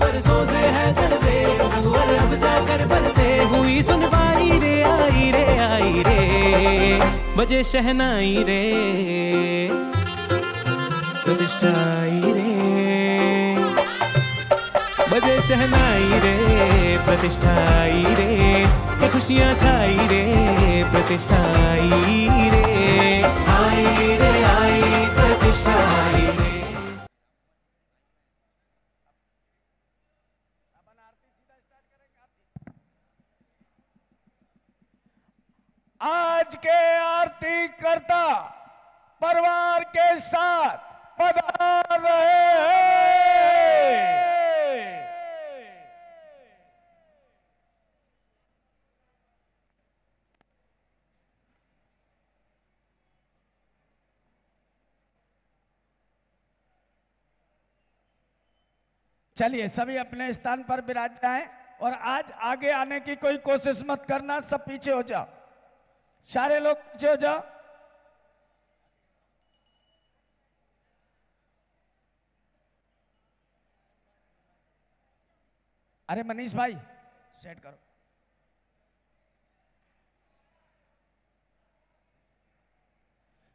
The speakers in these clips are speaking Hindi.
से है से। हुई सुनवाई रे, आई रे आई रे। बजे शहनाई रे। प्रतिष्ठा आई रे। बजे शहनाई रे। प्रतिष्ठा आई रे। के खुशियाँ छाई रे। प्रतिष्ठा आई रे। आई रे, आई प्रतिष्ठा आई रे आज के आरती करता परिवार के साथ पधार रहे चलिए, सभी अपने स्थान पर विराज जाएँ और आज आगे आने की कोई कोशिश मत करना, सब पीछे हो जाओ। सारे लोग पीछे हो जाओ। अरे मनीष भाई, सेट करो।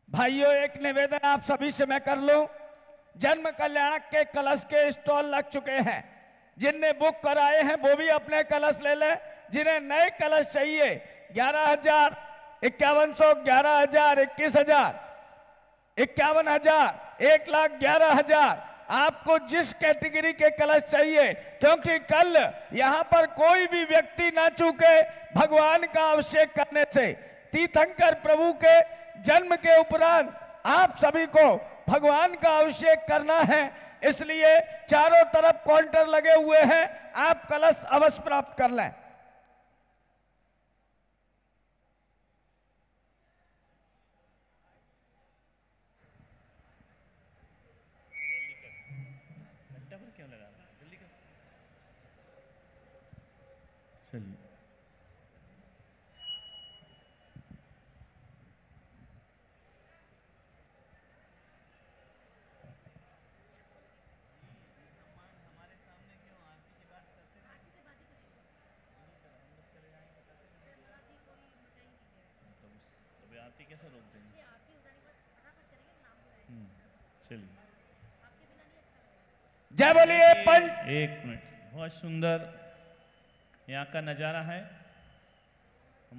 भाइयों, एक निवेदन आप सभी से मैं कर लूँ। जन्म कल्याणक के कलश के स्टॉल लग चुके हैं। जिनने बुक कराए हैं, वो भी अपने कलश ले ले। जिन्हें नए कलश चाहिए, ग्यारह हज़ार इक्यावन सौ ग्यारह हज़ार, इक्कीस हज़ार। इक्यावन हज़ार, एक लाख ग्यारह हज़ार। आपको जिस कैटेगरी के कलश चाहिए, क्योंकि कल यहाँ पर कोई भी व्यक्ति ना चूके भगवान का अभिषेक करने से। तीर्थंकर प्रभु के जन्म के उपरांत आप सभी को भगवान का अभिषेक करना है। इसलिए चारों तरफ़ काउंटर लगे हुए हैं। आप कलश अवश्य प्राप्त कर लें चलिए अभी आरती कैसे रोक देंगे हम्म, चलिए जय बोलिए पंच एक मिनट बहुत सुंदर यहाँ का नज़ारा है।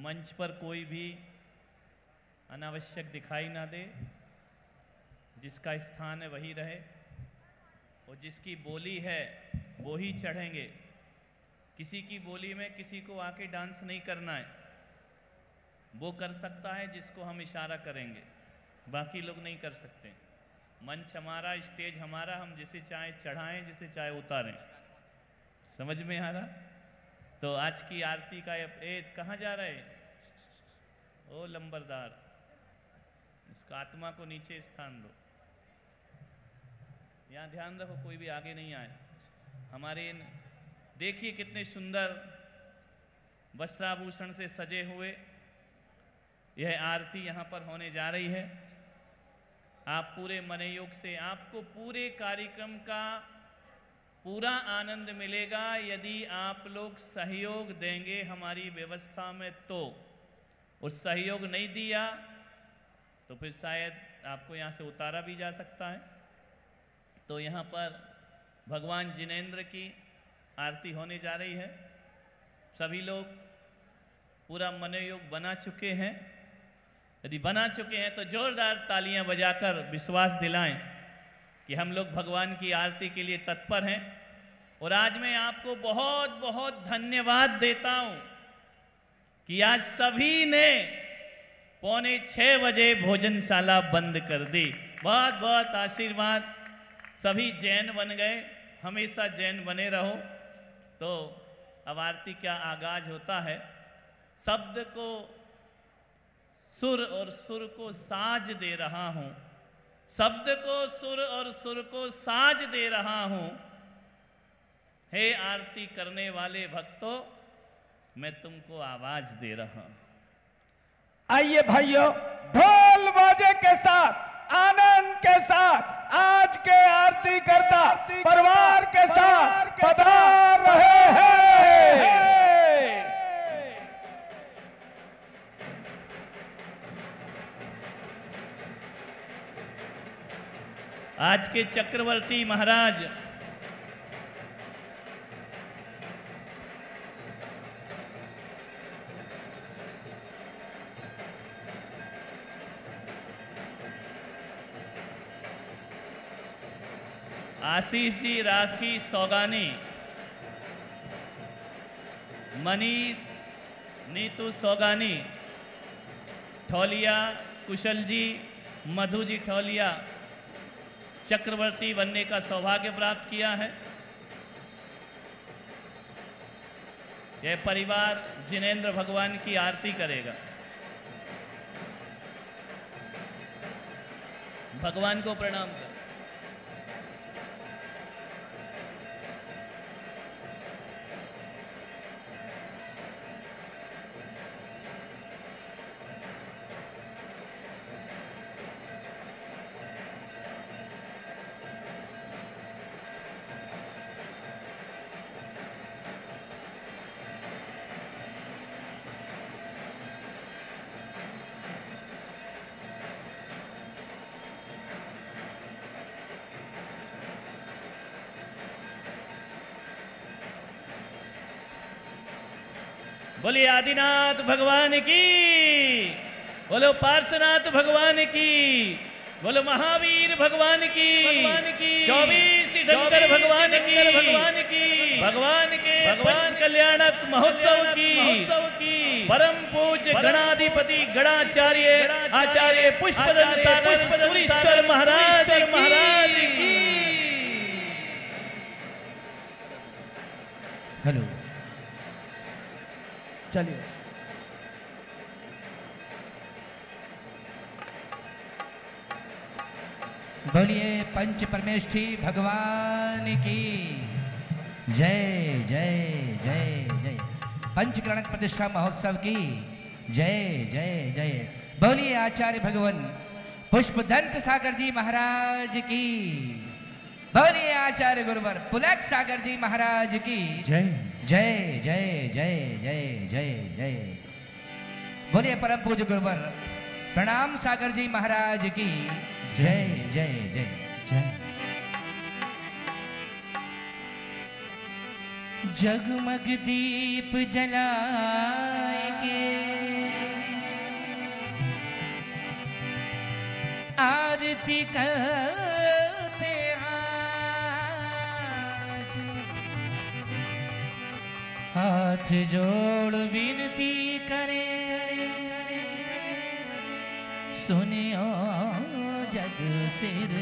मंच पर कोई भी अनावश्यक दिखाई ना दे जिसका स्थान है वही रहे। और जिसकी बोली है वो ही चढ़ेंगे। किसी की बोली में किसी को आके डांस नहीं करना है। वो कर सकता है जिसको हम इशारा करेंगे। बाकी लोग नहीं कर सकते। मंच हमारा स्टेज हमारा, हम जिसे चाहे चढ़ाएँ, जिसे चाहे उतारें। समझ में आ रहा? तो आज की आरती का ए, कहाँ जा रहे ओ, लंबरदार। उसका आत्मा को नीचे स्थान दो। यहाँ ध्यान रखो, कोई भी आगे नहीं आए। हमारे इन देखिए कितने सुंदर वस्त्राभूषण से सजे हुए। यह आरती यहाँ पर होने जा रही है। आप पूरे मनयोग से आपको पूरे कार्यक्रम का पूरा आनंद मिलेगा। यदि आप लोग सहयोग देंगे हमारी व्यवस्था में तो। और सहयोग नहीं दिया तो फिर शायद आपको यहाँ से उतारा भी जा सकता है। तो यहाँ पर भगवान जिनेन्द्र की आरती होने जा रही है। सभी लोग पूरा मनोयोग बना चुके हैं। यदि बना चुके हैं तो जोरदार तालियाँ बजाकर विश्वास दिलाएँ कि हम लोग भगवान की आरती के लिए तत्पर हैं। और आज मैं आपको बहुत बहुत धन्यवाद देता हूँ कि आज सभी ने पौने छः बजे भोजनशाला बंद कर दी। बहुत बहुत आशीर्वाद। सभी जैन बन गए। हमेशा जैन बने रहो। तो अब आरती का आगाज़ होता है। शब्द को सुर और सुर को साज दे रहा हूँ। शब्द को सुर और सुर को साज दे रहा हूँ। हे आरती करने वाले भक्तों, मैं तुमको आवाज़ दे रहा हूँ। आइए भाइयों, ढोल बाजे के साथ, आनंद के साथ, आज के आरती करता, परिवार के साथ, पधार आज के चक्रवर्ती महाराज। आशीष जी राखी सौगानी। मनीष नीतू सौगानी। ठौलिया कुशल जी, मधु जी ठौलिया। चक्रवर्ती बनने का सौभाग्य प्राप्त किया है। यह परिवार जिनेन्द्र भगवान की आरती करेगा। भगवान को प्रणाम कर। बोलिए आदिनाथ भगवान की। बोलो पार्श्वनाथ भगवान की। बोलो महावीर भगवान की। भगवान की। चौबीस तीर्थंकर भगवान की। भगवान की। भगवान के भगवान कल्याणक महोत्सव की। महोत्सव की। परम पूज्य गणाधिपति गणाचार्य आचार्य पुष्पदन सागर सुरीश्वर महाराज महाराज चलिए। बोलिए पंच परमेष्ठी भगवान की। जय जय जय जय। पंच पंचकरणक प्रतिष्ठा महोत्सव की। जय जय जय। बोलिए आचार्य भगवान, पुष्पदंत सागर जी महाराज की। बोलिए आचार्य गुरुवर, पुलक सागर जी महाराज की। जय। जय जय जय जय जय जय। बोलिए परम पूज गुरुवर प्रणाम सागर जी महाराज की। जय जय जय। जय जगमग दीप जलाए के आरती करते हाथ जोड़ विनती करे। सुनियो जग सिर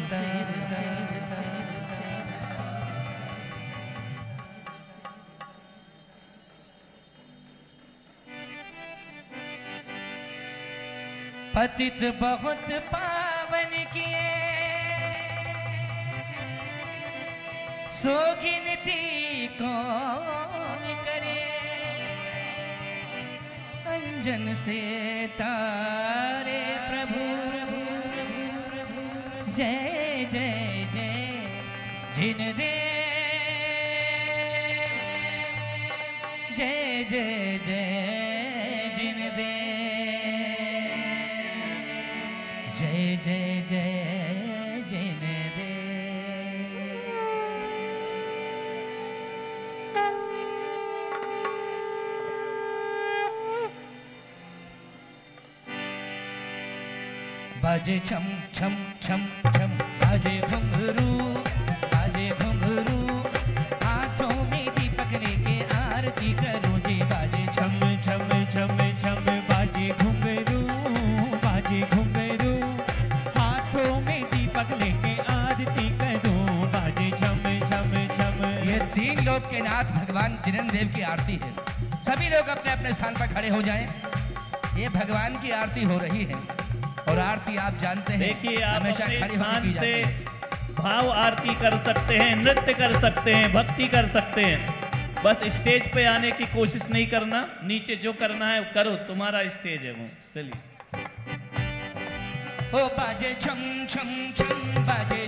पतित बहुत पावन किए। सोगिनती कौन करे अंजन से तारे प्रभु जय जय जय, जिन दे जय जय जय, जिन दे जय जय जय। बाजे छम छम छम छम बाजे घुंघरू बाजे घुंघरू हाथों में दीपक लेके आरती करूँ, जी बाजे छम छम छम छम, बाजे घुंघरू बाजे घुंघरू हाथों में दीपक लेके आरती करूँ, बाजे छम छम छम। ये तीन लोग के नाथ भगवान जिनेन्द्र देव की आरती है। सभी लोग अपने अपने स्थान पर खड़े हो जाएँ। ये भगवान की आरती हो रही है। और आरती आप जानते हैं। देखिए आप हमेशा अपने स्थान से भाव आरती कर सकते हैं नृत्य कर सकते हैं भक्ति कर सकते हैं। बस स्टेज पे आने की कोशिश नहीं करना नीचे जो करना है वो करो तुम्हारा स्टेज है वो। चलिए। ओ बाजे छम छम छम बाजे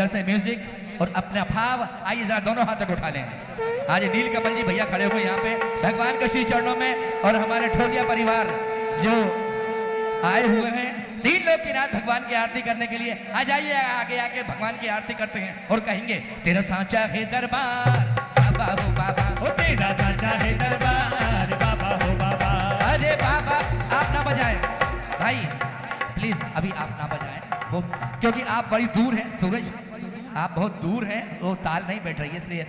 इधर से म्यूज़िक और अपना भाव, आइए जरा दोनों हाथ तक उठा लें। आज नील कमल जी भैया खड़े हुए यहाँ पे। भगवान के श्री चरणों में और हमारे ठोलिया परिवार जो आए हुए हैं, तीन लोग की रात भगवान की आरती करने के लिए। आ जाइए, आगे आके भगवान की आरती करते हैं और कहेंगे, तेरा सांचा है दरबार, बाबा हो बाबा हो, तेरा सांचा है दरबार, बाबा हो, बाबा अरे बाबा, आप ना बजाए। भाई प्लीज़ अभी आप ना बजाए। क्योंकि आप बड़ी दूर हैं, सूरज। आप बहुत दूर हैं, वो ताल नहीं बैठ रही है इसलिए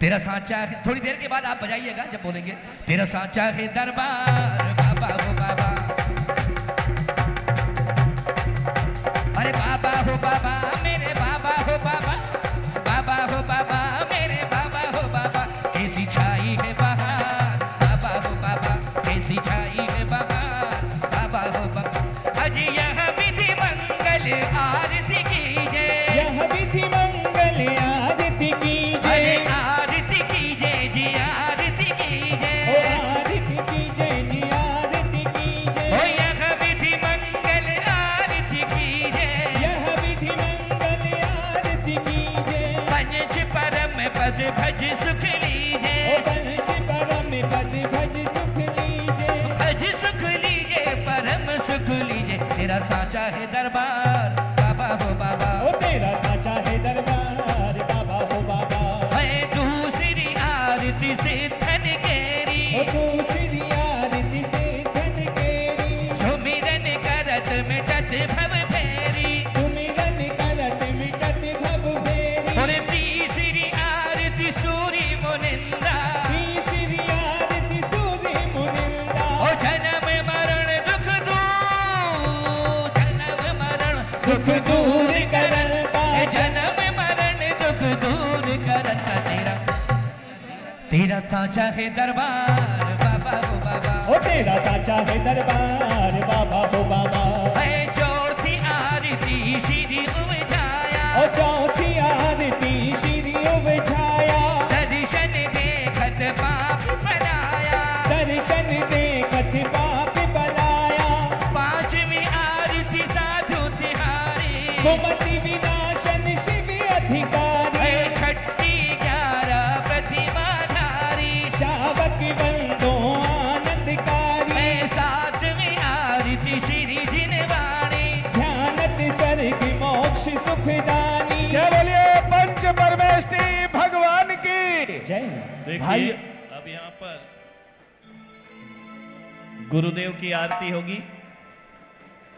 तेरा सांचा थोड़ी देर के बाद आप बजाइएगा जब बोलेंगे, तेरा सांचा है साचा है दरबार बाबा हो बाबा। ओ तेरा साचा है दरबार बाबा हो बाबा। है चौथी आरती श्री भाई- अब यहाँ पर गुरुदेव की आरती होगी।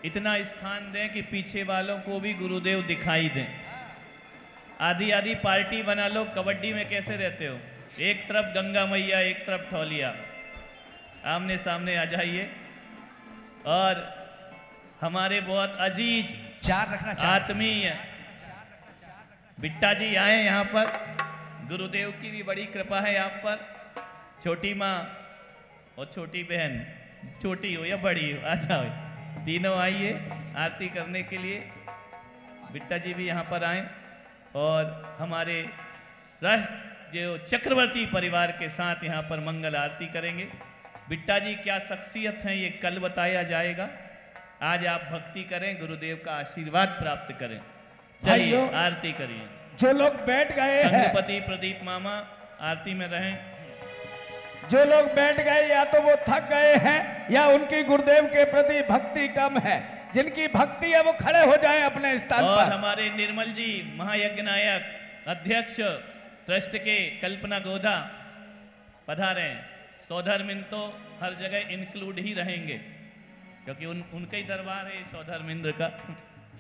इतना स्थान दें कि पीछे वालों को भी गुरुदेव दिखाई दें। आधी आधी पार्टी बना लो कबड्डी में कैसे रहते हो? एक तरफ़ गंगा मैया एक तरफ़ ठौलिया। आमने सामने आ जाइए। और हमारे बहुत अज़ीज़ चार रखना चार। आत्मीय। बिट्टा जी आए यहाँ पर। गुरुदेव की भी बड़ी कृपा है आप पर। छोटी माँ और छोटी बहन छोटी हो या बड़ी हो आ जाओ। तीनों आइए आरती करने के लिए। बिट्टा जी भी यहाँ पर आए और हमारे रह जो चक्रवर्ती परिवार के साथ यहाँ पर मंगल आरती करेंगे। बिट्टा जी क्या शख्सियत हैं ये? कल बताया जाएगा। आज आप भक्ति करें गुरुदेव का आशीर्वाद प्राप्त करें। चलिए आरती करिए। जो लोग बैठ गए हैं। संघपति प्रदीप मामा आरती में रहें। जो लोग बैठ गए या तो वो थक गए हैं या उनकी गुरुदेव के प्रति भक्ति कम है। जिनकी भक्ति है वो खड़े हो जाएँ अपने स्थान और पर। हमारे निर्मल जी महायज्ञ नायक अध्यक्ष ट्रस्ट के कल्पना गोधा पधारे। सौधर्मिंद तो हर जगह इंक्लूड ही रहेंगे क्योंकि उन उनका ही दरबार है सौधर सौधर्मिंद्र का।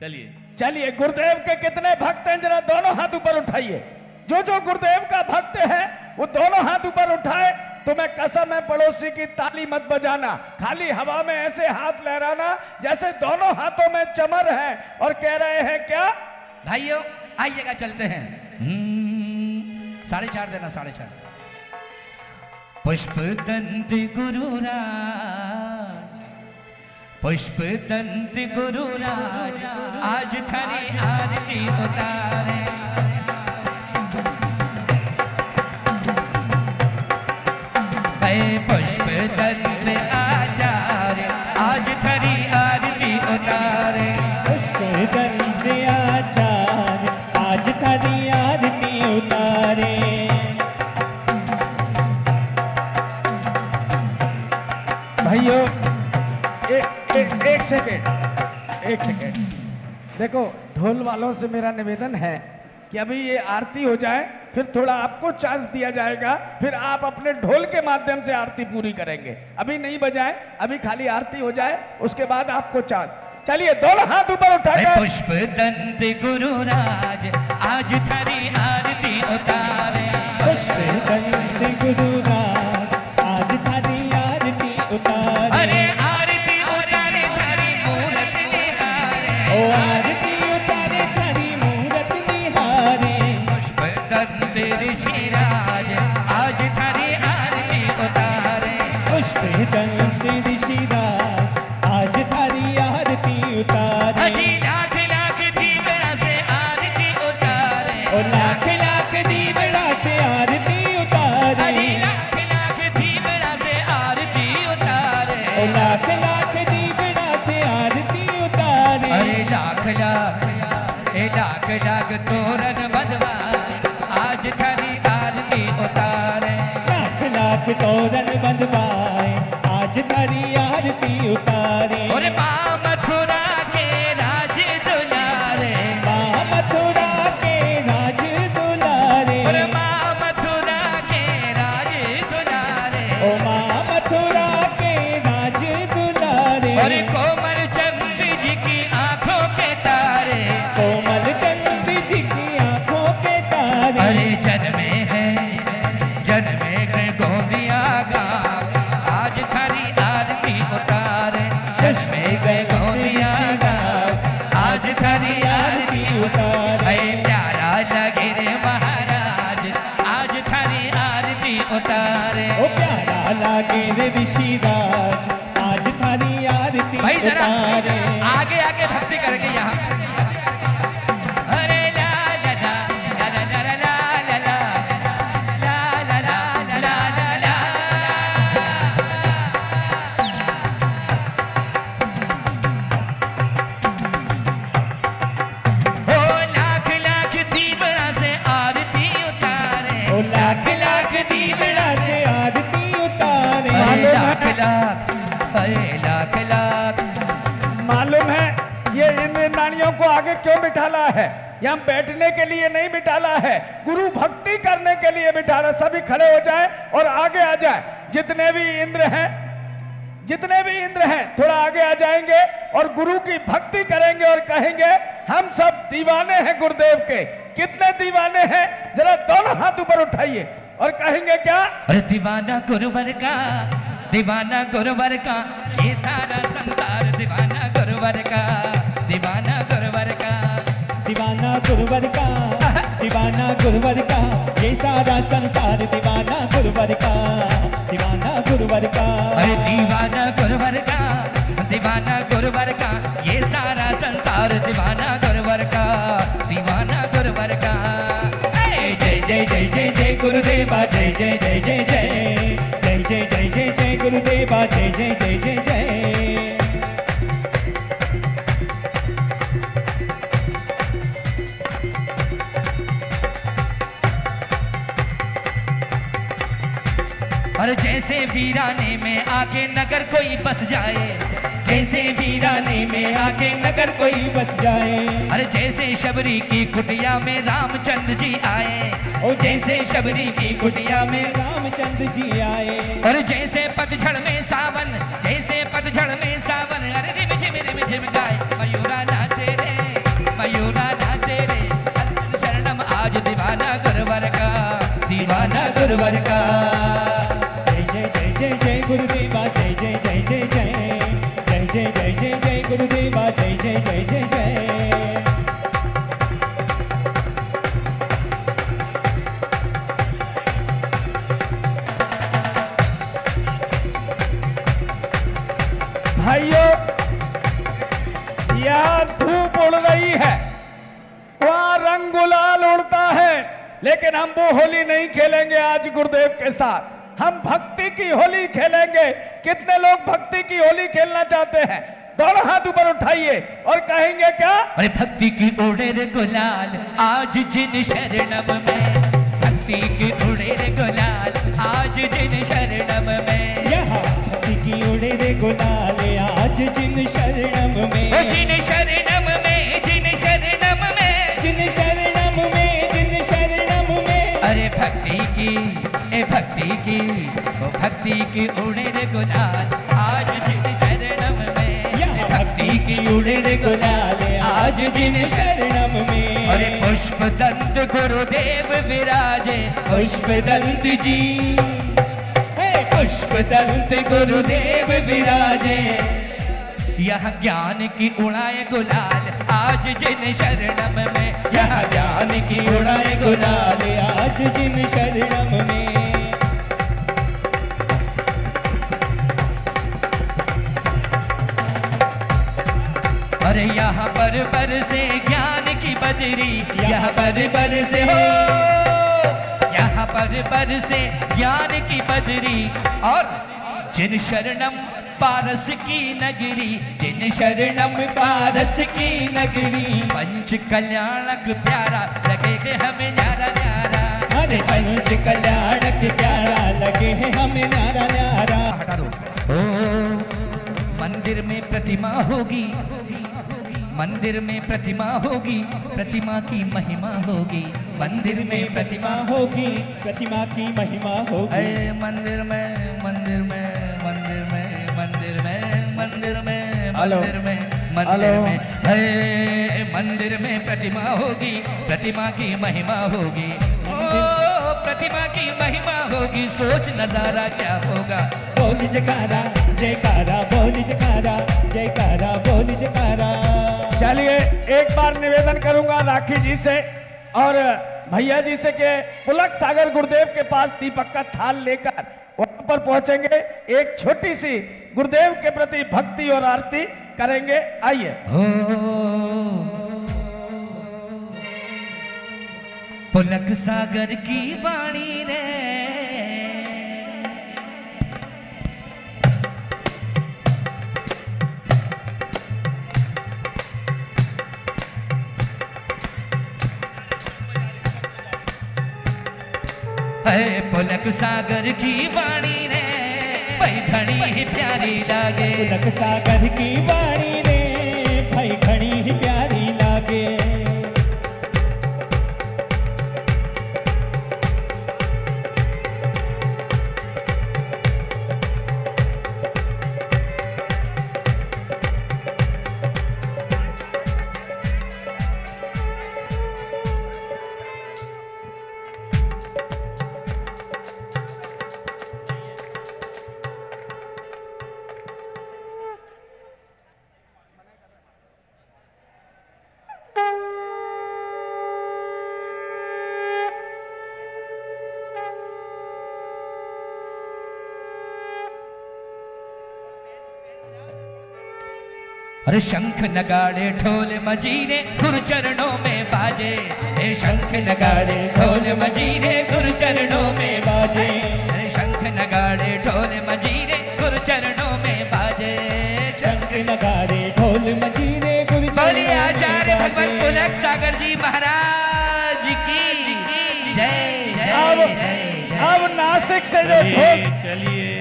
चलिए। चलिए गुरुदेव के कितने भक्त हैं जरा दोनों हाथ ऊपर उठाइए। जो जो गुरुदेव का भक्त है वो दोनों हाथ ऊपर उठाए। तुम्हें कसम है पड़ोसी की ताली मत बजाना। खाली हवा में ऐसे हाथ लहराना जैसे दोनों हाथों में चमर है। और कह रहे हैं क्या? भाइयों आइएगा चलते हैं। हम्म, साढ़े चार देना साढ़े चार। पुष्प दंत गुरुराज पुष्प दंत गुरु राज आज थारी आरती उतारे। पुष्प दंत देखो ढोल वालों से मेरा निवेदन है कि अभी ये आरती हो जाए फिर थोड़ा आपको चांस दिया जाएगा फिर आप अपने ढोल के माध्यम से आरती पूरी करेंगे। अभी नहीं बजाए अभी खाली आरती हो जाए उसके बाद आपको चांस। चलिए दोनों हाथ ऊपर उठाकर पुष्प दंत गुरुराज आज थारी आरती उतारे। पुष्प दंत गुरुराज भी इंद्र हैं। जितने भी इंद्र हैं थोड़ा आगे आ जाएँगे और गुरु की भक्ति करेंगे और कहेंगे हम सब दीवाने हैं गुरुदेव के। कितने दीवाने हैं? जरा दोनों हाथ ऊपर उठाइए और कहेंगे क्या? अरे दीवाना गुरुवर का दीवाना गुरुवर का ये सारा संसार दीवाना गुरुवर का दीवाना गुरुवर का। दीवाना गुरुवर का दीवाना गुरुवर का ये सारा संसार दीवाना गुरुवर का। दीवाना गुरुवर का अरे दीवाना गुरुवर का दीवाना गुरुवर का ये सारा संसार दीवाना गुरुवर का दीवाना गुरुवर का जय जय जय जय जय गुरुदेवा जय जय जय जय जय जय जय जय जय जय गुरुदेवा जय जय जय जय आके नगर कोई बस जाए। जैसे वीराने में आके नगर कोई बस जाए। अरे जैसे शबरी की कुटिया में रामचंद्र जी आए। ओ जैसे शबरी की कुटिया में रामचंद्र जी आए। और जैसे पतझड़ में सावन, जैसे पतझड़ में सावन। अरे रिम झिम रिम झिम गाए। मयूरा नाचे रे, मयूरा नाचे रे। शरणम आज दीवाना गुरुवर का, दीवाना गुरुवर का। लेकिन हम वो होली नहीं खेलेंगे आज गुरुदेव के साथ। हम भक्ति की होली खेलेंगे। कितने लोग भक्ति की होली खेलना चाहते हैं? दोनों हाथ ऊपर उठाइए और कहेंगे क्या? अरे भक्ति की उड़े रे गुलाल आज जिन शरणम में। भक्ति की उड़े रे गुलाल आज जिन शरणम में। भक्ति की उड़े रे गुलाल आज जिन शरणम में। जिन शरणम भक्ति की ए भक्ति की ओ भक्ति की उड़े रे गुलाल आज जिन शरणम में। भक्ति की उड़े रे गुलाल आज जिन शरणम में। अरे पुष्प दंत गुरुदेव विराजे। पुष्प दंत जी। पुष्प दंत गुरुदेव विराजे। यह ज्ञान की उड़ाए गुलाल। आज जिन शरणम में, यह ज्ञान की उड़ाए गुलाल। आज जिन शरणम में। अरे यहाँ पर पर से ज्ञान की बदरी यहाँ पर पर से हो। यहाँ पर पर से ज्ञान की बदरी और जिन शरणम पारस की नगरी जिन शरणम पारस की नगरी। पंच कल्याणक प्यारा लगे के हमें न्यारा न्यारा अरे पंच कल्याणक प्यारा लगे है हमें न्यारा न्यारा हटा दो ओ मंदिर में प्रतिमा होगी। मंदिर में प्रतिमा होगी। प्रतिमा की महिमा होगी। मंदिर में प्रतिमा होगी। प्रतिमा की महिमा होगी। अरे मंदिर में मंदिर में। मंदिर में मंदिर में मंदिर में। है मंदिर में प्रतिमा होगी प्रतिमा की महिमा होगी। ओ प्रतिमा की महिमा होगी सोच नज़ारा क्या होगा? बोल जकारा जयकारा बोल जकारा जयकारा बोल जकारा चलिए एक बार निवेदन करूँगा राखी जी से और भैया जी से के पुलक सागर गुरुदेव के पास दीपक का थाल लेकर वहाँ पर पहुँचेंगे। एक छोटी सी गुरुदेव के प्रति भक्ति और आरती करेंगे। आइए। पुलक सागर की वाणी रे। है पुलक सागर की वाणी रे। भाई घड़ी ही प्यारी लागे। पुलक सागर की वाणी रे, भाई घणी ही प्यारी लागे। अरे शंख नगाड़े ढोल मजीरे गुरु चरणों में बाजे। हे शंख नगाड़े ढोल मजीरे गुरु चरणों में बाजे। अरे शंख नगाड़े ढोल मजीरे गुरु चरणों में बाजे। शंख नगारे ढोल मजीरे गुरु बोलिए चरणों में आचार्य भगवान पुलक सागर जी महाराज की जय जय अब जय जय। अब नासिक से जो ढोल चलिए।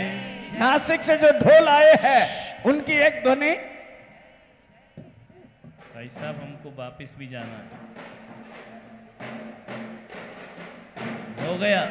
नासिक से जो ढोल आए हैं उनकी एक ध्वनि भाई साहब हमको वापस भी जाना है। हो गया।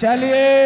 चलिए।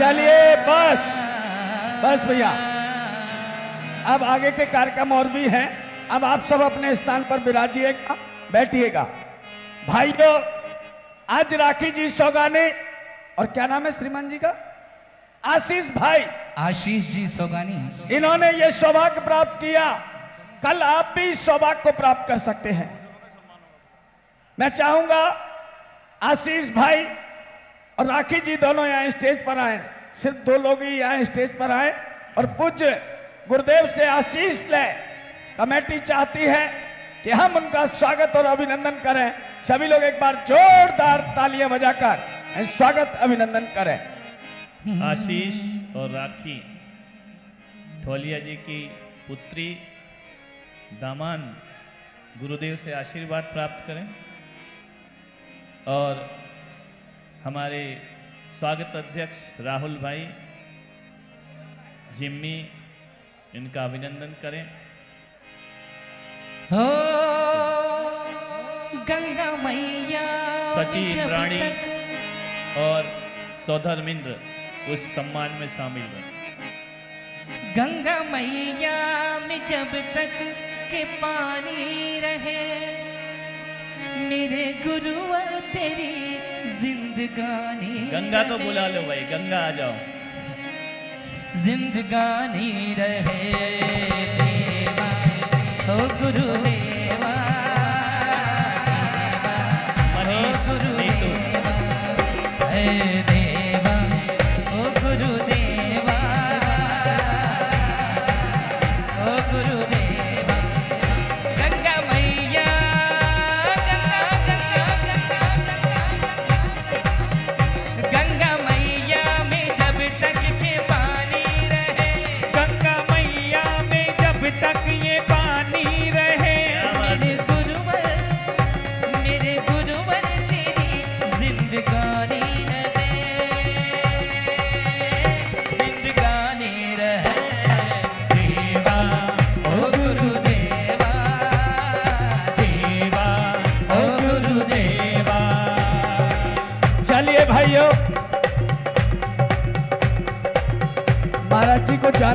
चलिए बस। बस भैया। अब आगे के कार्यक्रम और भी हैं। अब आप सब अपने स्थान पर विराजिएगा बैठिएगा। भाइयों आज राखी जी सौगाने और क्या नाम है श्रीमान जी का? आशीष भाई। आशीष जी सोगानी। इन्होंने ये सौभाग्य प्राप्त किया। कल आप भी सौभाग्य को प्राप्त कर सकते हैं। मैं चाहूँगा आशीष भाई और राखी जी दोनों यहाँ स्टेज पर आए। सिर्फ़ दो लोग ही यहाँ स्टेज पर आए और पूज्य गुरुदेव से आशीष ले। कमेटी चाहती है कि हम उनका स्वागत और अभिनंदन करें। सभी लोग एक बार जोरदार तालियाँ बजाकर स्वागत, अभिनंदन करें। आशीष और राखी ठोलिया जी की पुत्री दामान गुरुदेव से आशीर्वाद प्राप्त करें। और हमारे स्वागत अध्यक्ष राहुल भाई जिम्मी इनका अभिनंदन करें। हो गंगा मैया रानी तक और सौधर्मिंद्र उस सम्मान में शामिल हैं गंगा मैया में जब तक के पानी रहे। मेरे गुरुवर तेरी जिंदगानी गंगा तो बुला लो भाई गंगा आ जाओ। जिंदगानी रहे देवा ओ गुरुवर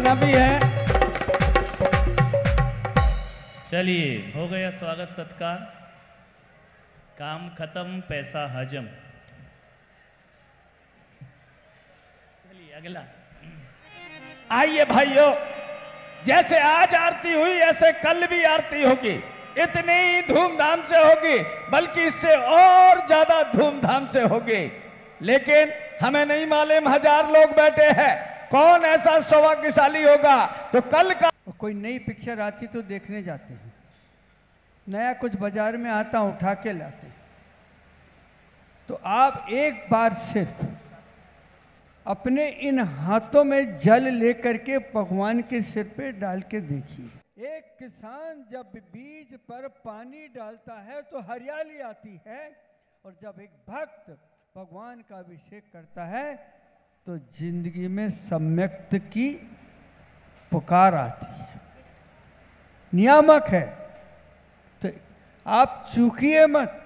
जी को जाना भी है। चलिए, हो गया स्वागत सत्कार। काम खत्म, पैसा हजम। चलिए, अगला। आइए भाइयों, जैसे आज आरती हुई, ऐसे कल भी आरती होगी। इतनी धूमधाम से होगी, बल्कि इससे और ज़्यादा धूमधाम से होगी। लेकिन हमें नहीं मालूम, हज़ार लोग बैठे हैं। कौन ऐसा सौभाग्यशाली होगा तो कल का कोई नई पिक्चर आती तो देखने जाते हैं। नया कुछ बाज़ार में आता, उठा के लाते तो आप एक बार सिर्फ़ अपने इन हाथों में जल लेकर के भगवान के सिर पे डाल के देखिए। एक किसान जब बीज पर पानी डालता है तो हरियाली आती है, और जब एक भक्त भगवान का अभिषेक करता है तो ज़िंदगी में सम्यक्त की पुकार आती है। नियामक है। तो आप चूकिए मत।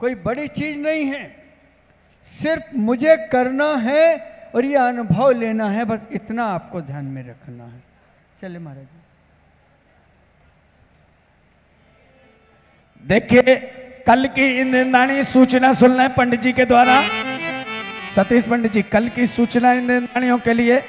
कोई बड़ी चीज़ नहीं है। सिर्फ़ मुझे करना है और ये अनुभव लेना है। बस इतना आपको ध्यान में रखना है। चले महाराज देखिए, कल की इंद्रदानी सूचना सुनना है पंडित जी के द्वारा। सतीश पंडित जी कल की सूचना इन के लिए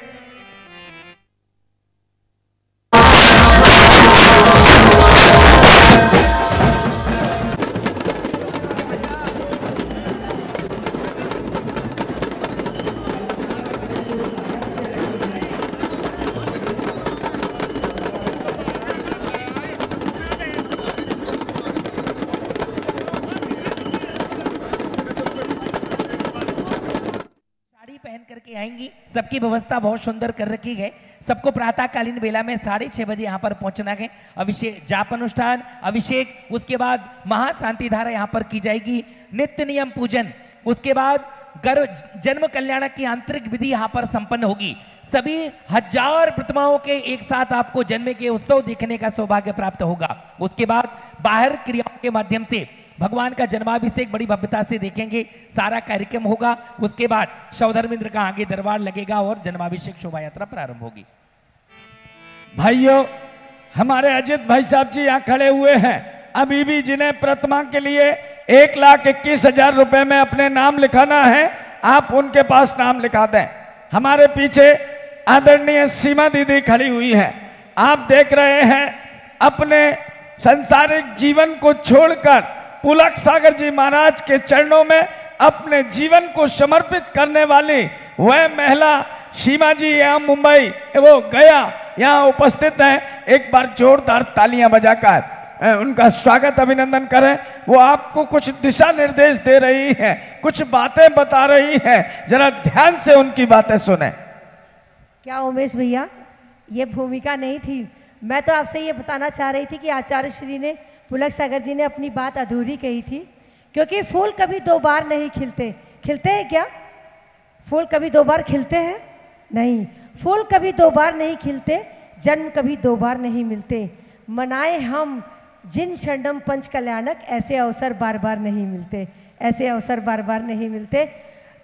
सबकी व्यवस्था बहुत सुंदर कर रखी है। सबको प्रातःकालीन बेला में साढ़े छह बजे यहाँ पर पहुँचना है। अभिषेक जाप अनुष्ठान, अभिषेक, उसके बाद महाशांति धारा यहाँ पर की जाएगी। नित्य नियम पूजन, उसके बाद गर्भ, जन्म कल्याण की आंतरिक विधि यहाँ पर संपन्न होगी। सभी हज़ार प्रतिमाओं के एक साथ आपको जन्म के उत्सव देखने का सौभाग्य प्राप्त होगा। उसके बाद बाहर क्रियाओं के माध्यम से भगवान का जन्माभिषेक बड़ी भव्यता से देखेंगे, सारा कार्यक्रम होगा, उसके बाद शवधर्मेंद्र का आगे दरबार लगेगा और जन्माभिषेक शोभा यात्रा प्रारंभ होगी। भाइयों, हमारे अजित भाई साहब जी यहाँ खड़े हुए हैं। अभी भी जिन्हें प्रतिमा के लिए एक लाख इक्कीस हज़ार रुपए में अपने नाम लिखाना है, आप उनके पास नाम लिखा दें। हमारे पीछे आदरणीय सीमा दीदी खड़ी हुई है। आप देख रहे हैं, अपने संसारिक जीवन को छोड़कर पुलक सागर जी महाराज के चरणों में अपने जीवन को समर्पित करने वाली वह महिला सीमा जी यहाँ मुंबई वो गया, यहाँ उपस्थित हैं। एक बार जोरदार तालियाँ बजाकर उनका स्वागत अभिनंदन करें। वो आपको कुछ दिशा निर्देश दे रही हैं, कुछ बातें बता रही हैं। जरा ध्यान से उनकी बातें सुने। क्या उमेश भैया, ये भूमिका नहीं थी। मैं तो आपसे ये बताना चाह रही थी कि आचार्य श्री ने पुलक सागर जी ने अपनी बात अधूरी कही थी, क्योंकि फूल कभी दो बार नहीं खिलते। खिलते हैं क्या? फूल कभी दो बार खिलते हैं? नहीं। फूल कभी दो बार नहीं खिलते, जन्म कभी दो बार नहीं मिलते। मनाए हम, जिन शरणम पंच कल्याणक ऐसे अवसर बार बार नहीं मिलते। ऐसे अवसर बार बार नहीं मिलते।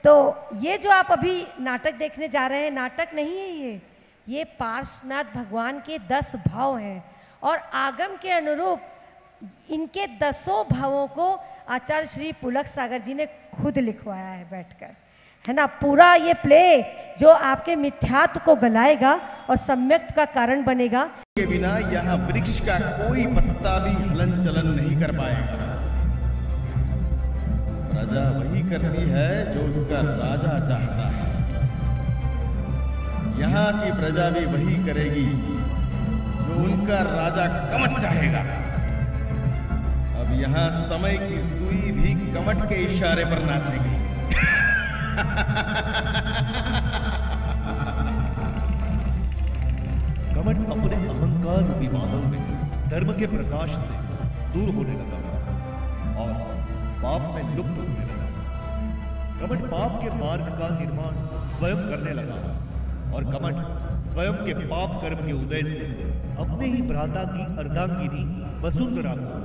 तो ये जो आप अभी नाटक देखने जा रहे हैं, नाटक नहीं है ये। ये पार्श्वनाथ भगवान के दस भाव हैं। और आगम के अनुरूप इनके दसों भावों को आचार्य श्री पुलक सागर जी ने खुद लिखवाया है बैठकर। है ना? पूरा ये प्ले जो आपके मिथ्यात्व को गलाएगा और सम्यक्त का कारण बनेगा। के बिना यहाँ वृक्ष का कोई पत्ता भी हलन चलन नहीं कर पाएगा। प्रजा वही करती है जो उसका राजा चाहता है। यहाँ की प्रजा भी वही करेगी जो उनका राजा कमट चाहेगा। अब यहाँ समय की सुई भी कमट के इशारे पर नाचेगी। कमट अपने अहंकार रूपी बादल में, धर्म के प्रकाश से दूर होने लगा और पाप में लुप्त होने लगा। कमट पाप के मार्ग का निर्माण स्वयं करने लगा और कमट स्वयं के पाप कर्म के उदय से अपने ही भ्राता की अर्धांगिनी वसुंधरा को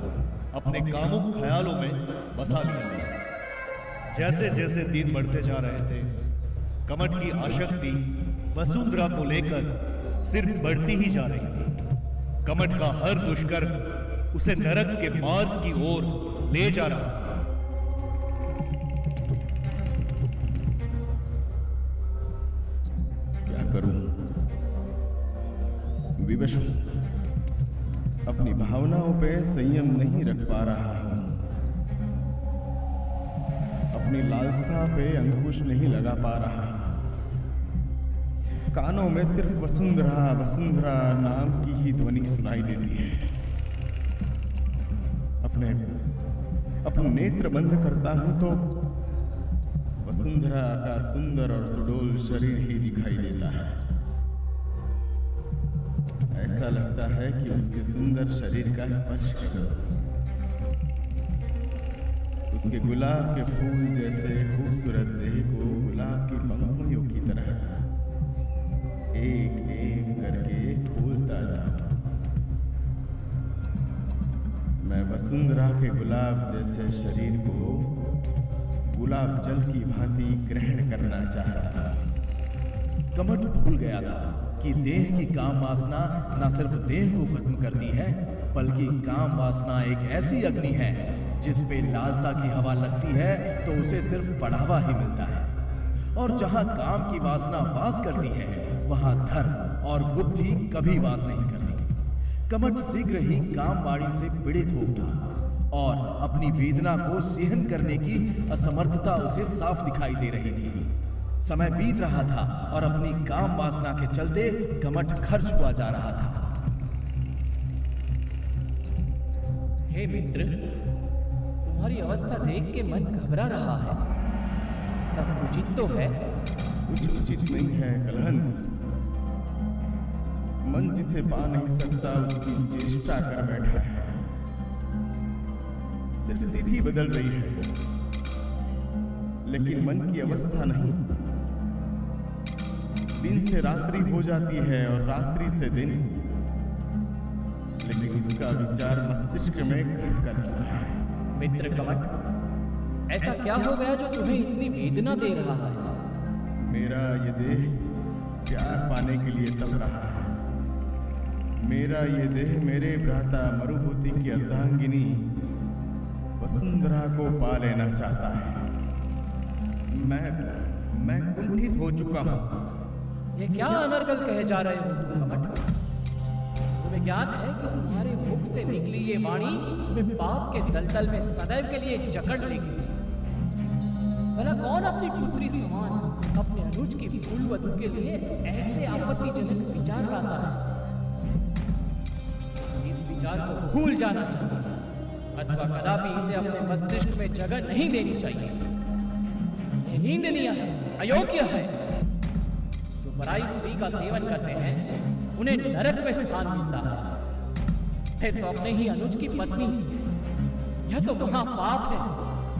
अपने कामुक ख्यालों में बसा लिया जैसे जैसे दिन बढ़ते जा रहे थे, कमट की आशक्ति वसुंधरा को लेकर सिर्फ़ बढ़ती ही जा रही थी। कमट का हर दुष्कर्म उसे नरक के मार्ग की ओर ले जा रहा था। रख पा रहा हूँ। अपनी लालसा पे अंकुश नहीं लगा पा रहा कानों में सिर्फ़ वसुंधरा वसुंधरा नाम की ही ध्वनि सुनाई देती है। अपने अपने नेत्र बंद करता हूँ तो वसुंधरा का सुंदर और सुडोल शरीर ही दिखाई देता है। ऐसा लगता है कि उसके सुंदर शरीर का स्पर्श करो। उसके गुलाब के फूल जैसे खूबसूरत देह को गुलाब की पंखुड़ियों की तरह एक एक करके खोलता जाऊँ मैं वसुंधरा के गुलाब जैसे शरीर को गुलाब जल की भांति ग्रहण करना चाहता था। कमट भूल गया था कि देह की काम वासना न सिर्फ़ देह को खत्म करती है, बल्कि काम वासना एक ऐसी अग्नि है जिस पे लालसा की हवा लगती है तो उसे सिर्फ़ बढ़ावा ही मिलता है। और जहाँ काम की वासना वास करती है, वहाँ धर्म और बुद्धि कभी वास नहीं करती। कमट शीघ्र ही कामवाणी से पीड़ित हो उठा और अपनी वेदना को सहन करने की असमर्थता उसे साफ़ दिखाई दे रही थी। समय बीत रहा था और अपनी काम वासना के चलते कमट खर्च हुआ जा रहा था। हे मित्र तुम्हारी अवस्था देख के मन घबरा रहा है। सब उचित तो है। कुछ उचित नहीं है, कलहंस। मन जिसे पा नहीं सकता, उसकी चेष्टा कर बैठा है। सिर्फ़ तिथि बदल रही है। लेकिन मन की अवस्था नहीं। दिन से रात्रि हो जाती है और रात्रि से दिन। लेकिन उसका विचार मस्तिष्क में घर कर चुका है। मित्र कमट ऐसा क्या हो गया जो तुम्हें इतनी वेदना दे रहा है? मेरा ये देह प्यार पाने के लिए तप रहा है। मेरा ये देह मेरे भ्राता मरुभूति की अर्धांगिनी वसुंधरा को पा लेना चाहता है। मैं मैं कुंठित हो चुका हूँ। ये क्या अनर्गल कहे जा रहे हो तुम कमट तुम्हें ज्ञात है कि तुम्हारे से निकली ये वाणी तुम्हें पाप के दलदल में सदैव के लिए जकड़ लेगी भला कौन अपनी पुत्री समान, अपने अनुज की फूल वधु के लिए ऐसे आपत्तिजनक विचार लाता है? इस विचार को भूल जाना चाहिए, अथवा कदापि इसे अपने मस्तिष्क में जगह नहीं देनी चाहिए। ये नींदनीय है, अयोग्य है। जो पराई स्त्री का सेवन करते हैं, उन्हें नरक में स्थान मिलता है। फिर तो अपने ही अनुज की पत्नी। यह तो महापाप है।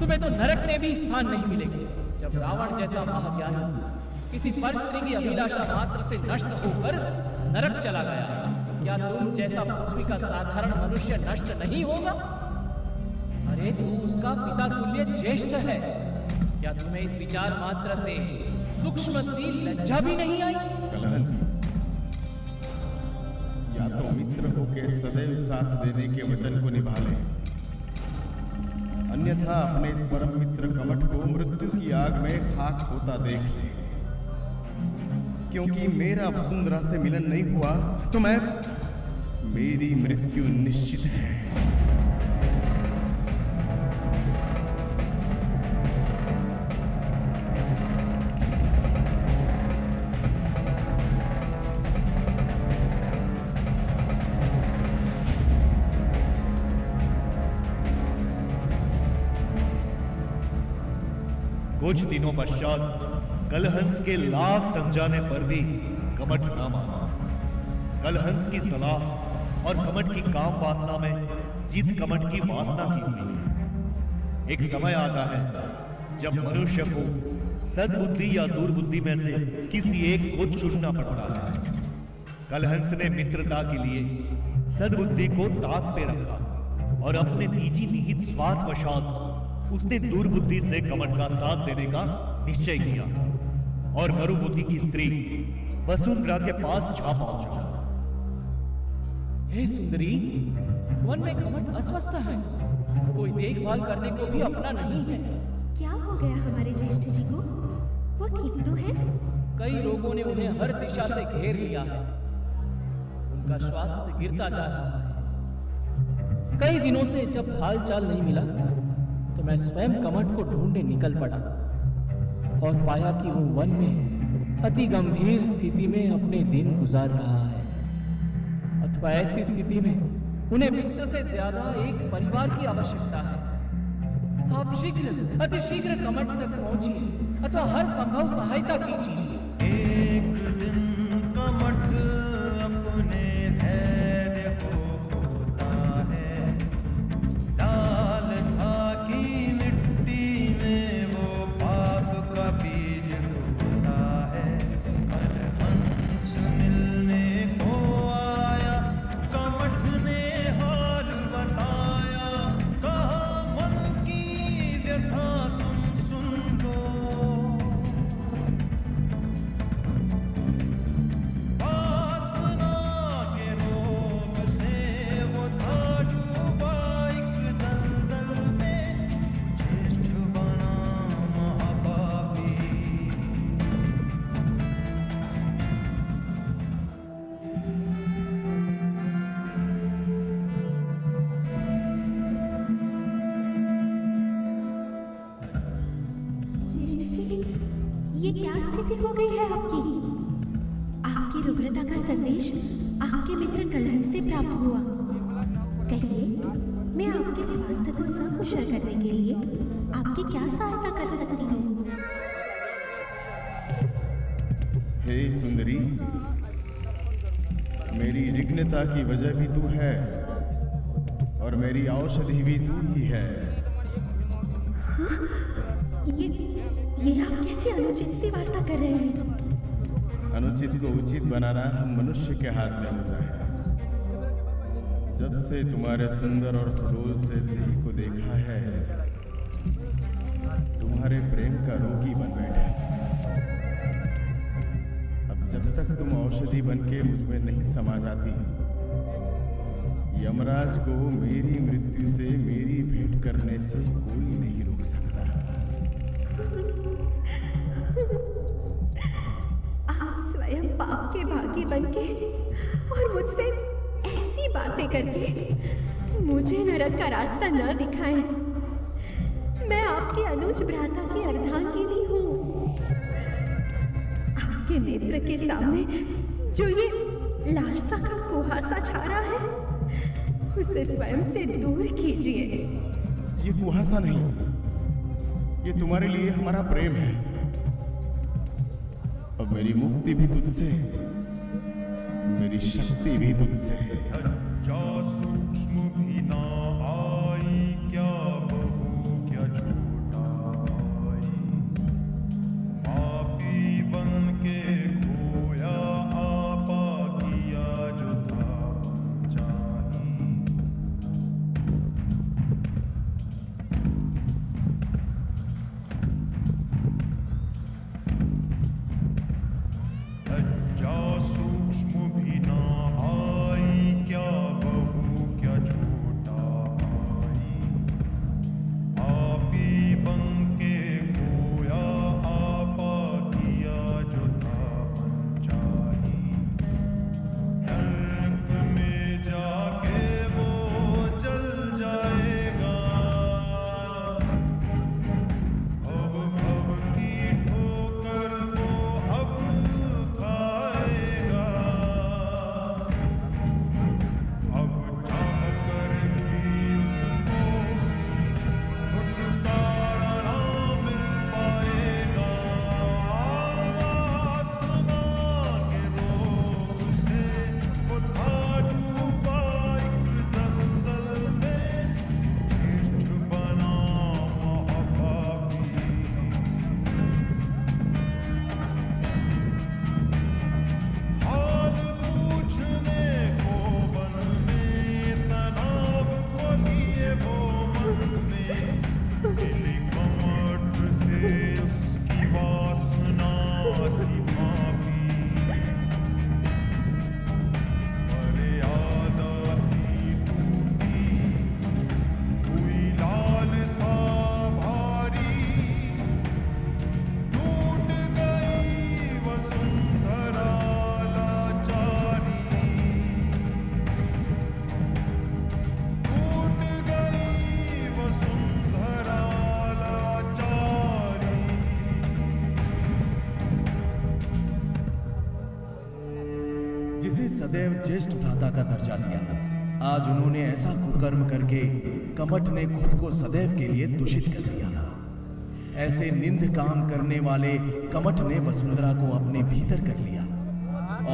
तुम्हें तो नरक में भी स्थान नहीं मिलेगा। जब रावण जैसा महाज्ञानी किसी पर स्त्री की अभिलाषा मात्र से नष्ट होकर नरक चला गया, क्या तुम जैसा पृथ्वी का साधारण मनुष्य नष्ट नहीं होगा? अरे, तू उसका पिता तुल्य ज्येष्ठ है। क्या तुम्हें इस विचार मात्र से सूक्ष्म सी लज्जा भी नहीं आई? होके सदैव साथ देने के वचन को निभा लें अन्यथा अपने इस परम मित्र कमट को मृत्यु की आग में खाक होता देख लें। क्योंकि मेरा वसुंधरा से मिलन नहीं हुआ तो मैं, मेरी मृत्यु निश्चित है। कुछ दिनों पश्चात कलहंस के लाख समझाने पर भी कमट न माना। कलहंस की सलाह और कमट की काम वासना में जीत कमट की वासना की हुई। एक समय आता है जब मनुष्य को सद्बुद्धि या दुर्बुद्धि में से किसी एक को चुनना पड़ता है। कलहंस ने मित्रता के लिए सदबुद्धि को ताक पे रखा और अपने निजी निहित स्वार्थ वशात उसने दुर्बुद्धि से कमट का साथ देने का निश्चय किया और मरुबुद्धि की स्त्री वसुंधरा के पास जा पहुँचा। हे सुंदरी वन में कमट अस्वस्थ है। कोई देखभाल करने को भी अपना नहीं है। क्या हो गया हमारे ज्येष्ठ जी को? वो ठीक तो है? कई रोगों ने उन्हें हर दिशा से घेर लिया है। उनका स्वास्थ्य गिरता जा रहा है। कई दिनों से जब हाल चाल नहीं मिला तो मैं स्वयं कमठ को ढूँढने निकल पड़ा और पाया कि वो वन में अति गंभीर स्थिति में अपने दिन गुजार रहा है। अथवा ऐसी स्थिति में उन्हें मित्र से ज़्यादा एक परिवार की आवश्यकता है। आप शीघ्र, अति शीघ्र कमट तक पहुंचिए अथवा हर संभव सहायता कीजिए। एक दिन मनुष्य के हाथ में है। जब से तुम्हारे सुंदर और सुडोल से देह को देखा है, तुम्हारे प्रेम का रोगी बन बैठे अब जब तक तुम औषधि बन के नहीं समा जाती, यमराज को मेरी मृत्यु से मेरी भेंट करने से कोई नहीं रोक सकता। बनके और मुझसे ऐसी बातें करके मुझे नरक का रास्ता न दिखाएँ। मैं आपके अनुज भ्राता की अर्धांगिनी हूँ। आपके नेत्र के सामने जो ये लालसा का कुहासा छा रहा है, उसे स्वयं से दूर कीजिए। ये कुहासा नहीं, ये तुम्हारे लिए हमारा प्रेम है। अब मेरी मुक्ति भी तुझसे मेरी शक्ति भी तुमसे। जा ज्येष्ठ भ्राता का दर्जा दिया। आज उन्होंने ऐसा कुकर्म करके कमठ ने खुद को सदैव के लिए दूषित कर दिया। ऐसे निंद काम करने वाले कमठ ने वसुंधरा को अपने भीतर कर लिया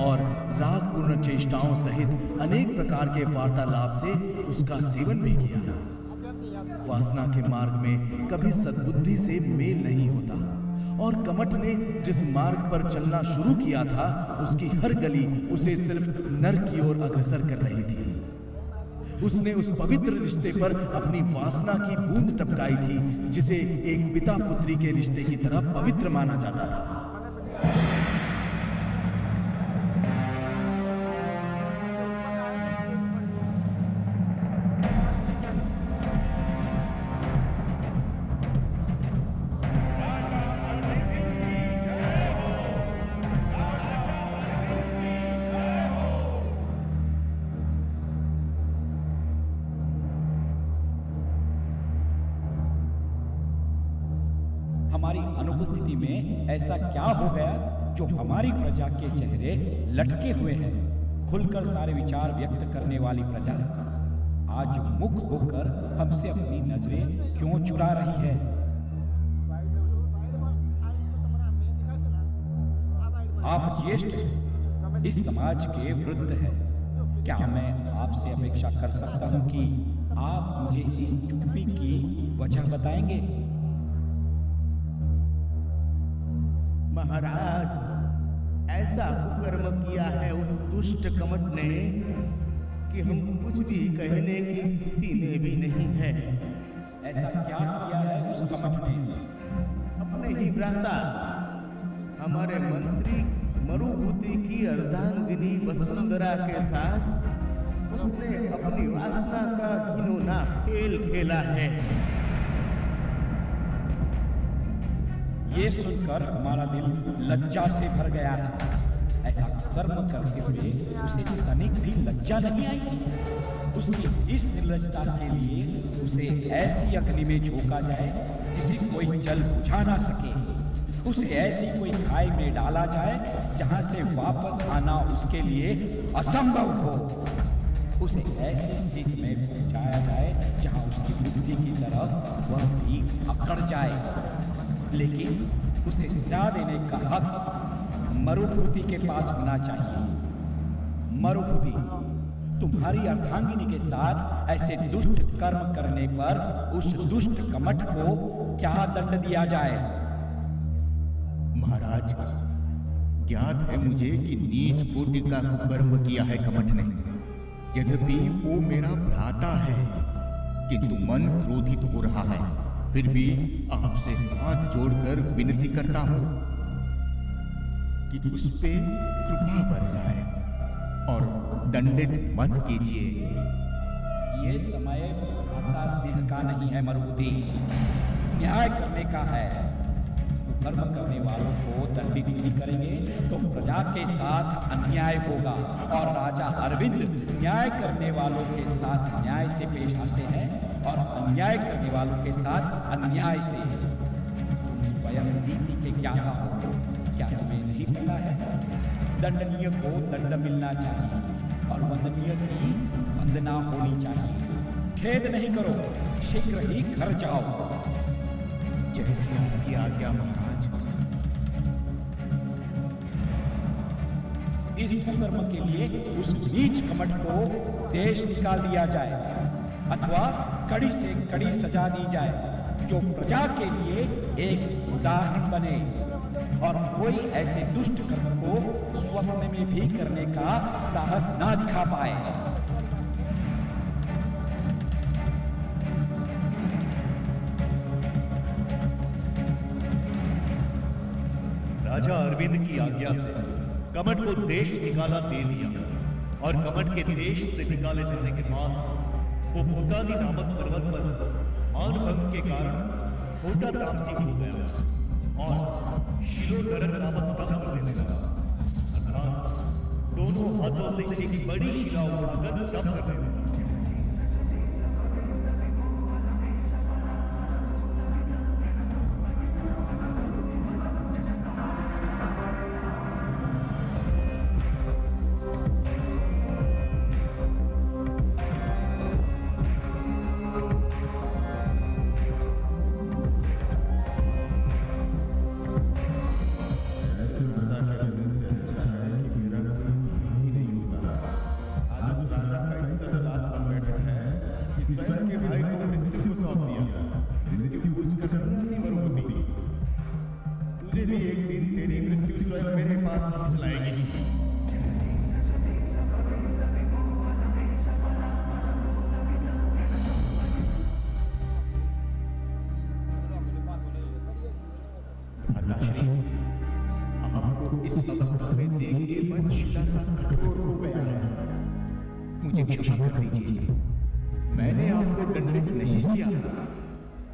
और रागपूर्ण चेष्टाओं सहित अनेक प्रकार के वार्तालाप से उसका सेवन भी किया। वासना के मार्ग में कभी सद्बुद्धि से मेल नहीं होता। और कमट ने जिस मार्ग पर चलना शुरू किया था, उसकी हर गली उसे सिर्फ़ नर की ओर अग्रसर कर रही थी। उसने उस पवित्र रिश्ते पर अपनी वासना की बूंद टपकाई थी, जिसे एक पिता पुत्री के रिश्ते की तरह पवित्र माना जाता था। लटके हुए हैं, खुलकर सारे विचार व्यक्त करने वाली प्रजा। आज मुख होकर हमसे अपनी नज़रें क्यों चुरा रही है? आप ज्येष्ठ इस समाज के वृद्ध हैं। क्या मैं आपसे अपेक्षा कर सकता हूँ कि आप मुझे इस चुप्पी की वजह बताएँगे? महाराज ऐसा कुकर्म किया है उस दुष्ट कमट ने कि हम कुछ भी कहने की स्थिति में भी नहीं है। ऐसा क्या किया है उस कमठ ने? अपने ही भ्राता हमारे मंत्री मरुभूति की अर्धांगिनी वसुंधरा के साथ उसने अपनी वासना का घिनौना खेल खेला है। ये सुनकर हमारा दिल लज्जा से भर गया। है ऐसा कर्म करते हुए उसे तनिक भी लज्जा नहीं आई। उसकी इस निर्लजता के लिए उसे ऐसी अग्नि में झोंका जाए जिसे कोई जल बुझा ना सके। उसे ऐसी कोई खाई में डाला जाए जहाँ से वापस आना उसके लिए असंभव हो। उसे ऐसी स्थिति में पहुँचाया जाए जहाँ उसकी बुद्धि की तरफ़ वह भी अकड़ जाए। लेकिन उसे सजा देने का हक मरुभूति के पास होना चाहिए। मरुभूति, तुम्हारी अर्धांगिनी के साथ ऐसे दुष्ट कर्म करने पर उस दुष्ट कमठ को क्या दंड दिया जाए? महाराज, ज्ञात है मुझे कि नीच कोटि का कुकर्म किया है कमठ ने। यद्यपि वो मेरा भ्राता है, किंतु मन क्रोधित हो रहा है। फिर भी आपसे हाथ जोड़कर विनती करता हूँ कि उस पे कृपा बरसाए और दंडित मत कीजिए। ये समय स्नेह का नहीं है मरुभूति न्याय करने का है। कर्म करने वालों को दंडित नहीं करेंगे तो प्रजा के साथ अन्याय होगा। और राजा अरविंद न्याय करने वालों के साथ न्याय से पेश आते हैं। और अन्याय करने वालों के साथ अन्याय से। स्वयं नीति के क्या हो? क्या तुम्हें नहीं पता है? दंडनीय को दंड मिलना चाहिए और वंदनीय की वंदना होनी चाहिए। खेद नहीं करो, शीघ्र ही घर जाओ। जैसी आपकी आज्ञा महाराज। इस कुकर्म के लिए उस नीच कमठ को देश निकाल दिया जाए। अथवा कड़ी से कड़ी सजा दी जाए, जो प्रजा के लिए एक उदाहरण बने। और कोई ऐसे दुष्ट कर्म को स्वप्न में भी करने का साहस ना दिखा पाए। राजा अरविंद की आज्ञा से कमट को देश निकाला दे दिया और कमट के देश से निकाले जाने के बाद वो भूतानी नामक पर्वत पर मान भंग के कारण छोटा तामसी हो गया और शिरोधरन नामक तप करने लगा। अर्थात दोनों हाथों से एक बड़ी शिला उठाकर तप करने लगा।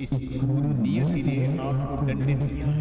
इस क्रूर नियति ने आपको दंडित किया।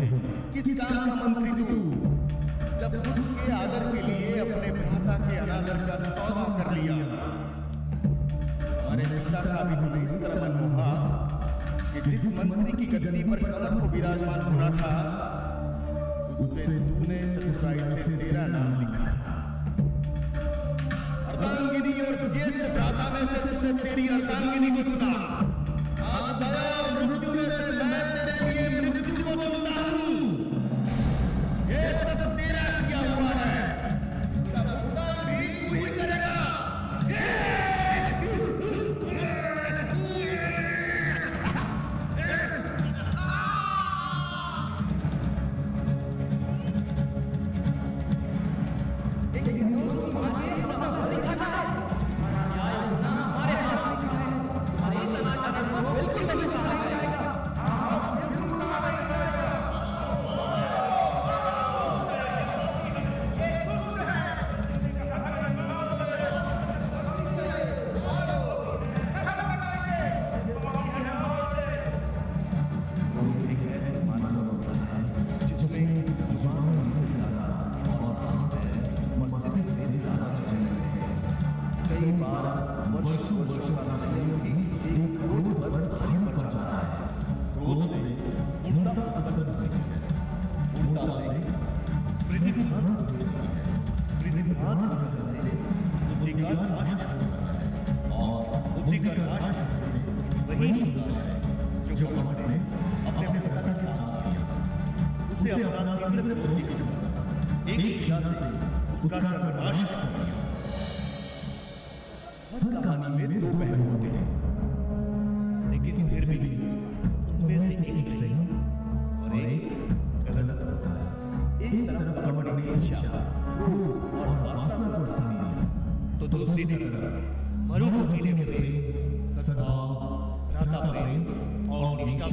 दिया तो सद्भाव भ्राता प्रेम और निष्ठा को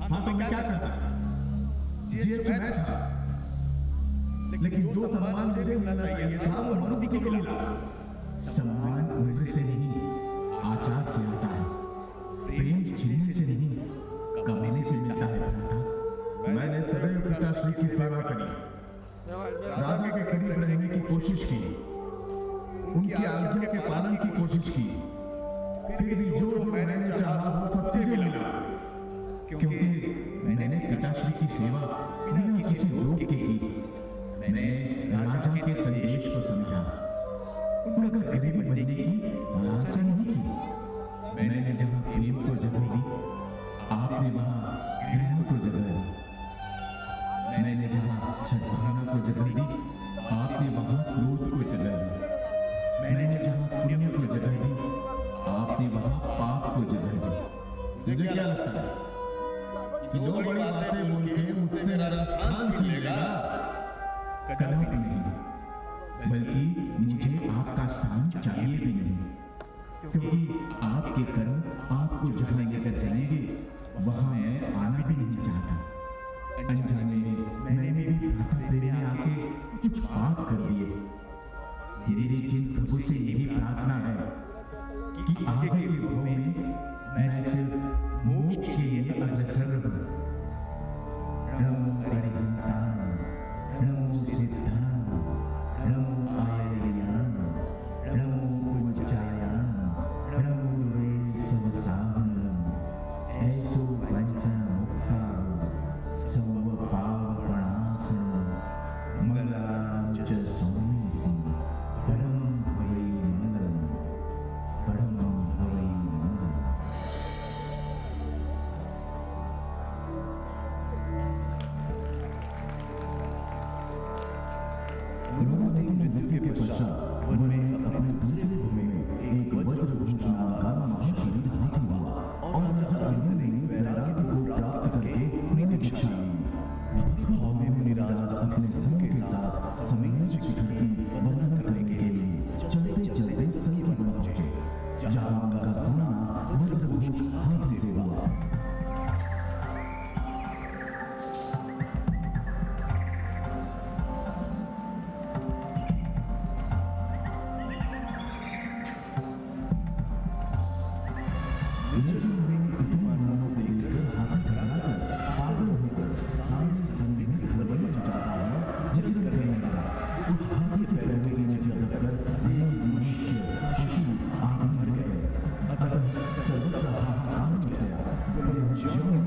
हाँ। तो क्या करता? जीएस मैं था। लेकिन जो सम्मान मुझे मिलना चाहिए था, वो मरुति को सम्मान से नहीं, आचार से करी राजा के करीब रहने की कोशिश की। उनकी आज्ञा के पालन की कोशिश की। फिर भी जो मैंने चाहा वो सब मुझे मिला। क्योंकि मैंने पिताश्री की सेवा बिना किसी रोक के की। मैंने राजा के संदेश को समझा। उनका करीब बनने की लालसा नहीं की। मैंने जहाँ प्रेम को जगह दी आपने वहाँ घृणा को जगह दी। सद्भावना को जगह दी आपने वहाँ क्रोध को जगह दी मैंने जहाँ पुण्य को जगह दी आपने वहाँ पाप को जगह दी मुझे क्या लगता है कि दो बड़ी बातें बोल के मुझसे मेरा स्थान छीन लेगा कदापि नहीं बल्कि मुझे आपका स्थान चाहिए भी नहीं क्योंकि आपके कर्म आपको जहाँ लेकर जाएँगे वहाँ मैं आना भी नहीं चाहता। अनजाने मैंने भी प्रेम में कुछ पाप कर दिए मेरी जिन प्रभु से यही प्रार्थना है कि आगे के युगों में मैं सिर्फ़ मोक्ष के लिए अग्रसर रहूँ Zurück nach Hamburg, der Jungen.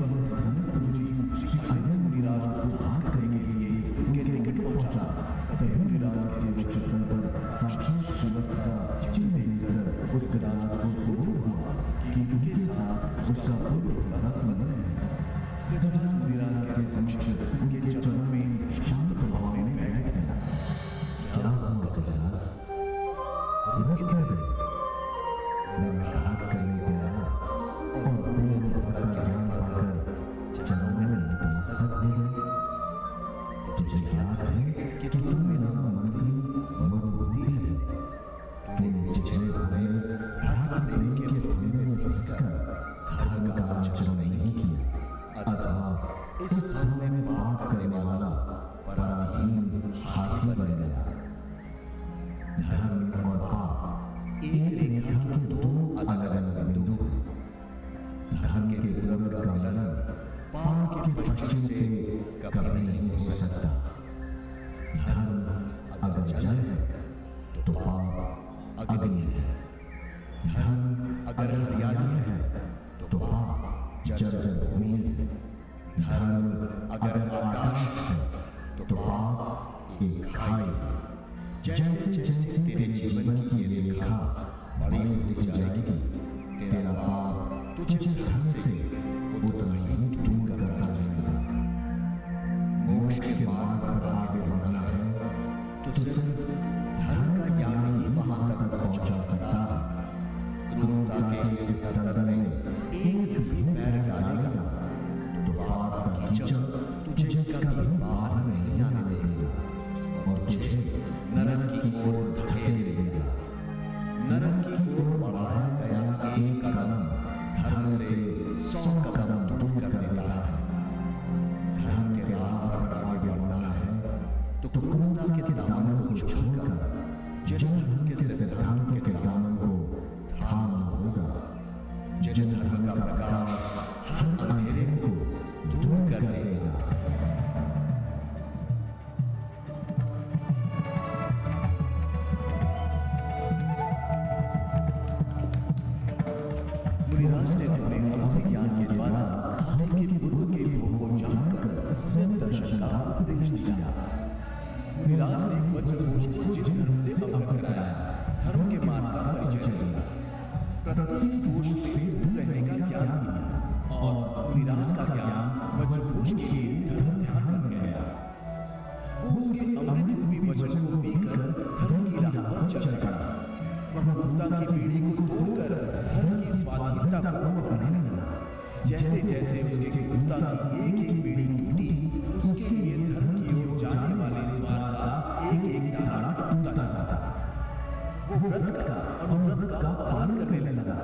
व्रत का अनुव्रत का पालन करने लगा।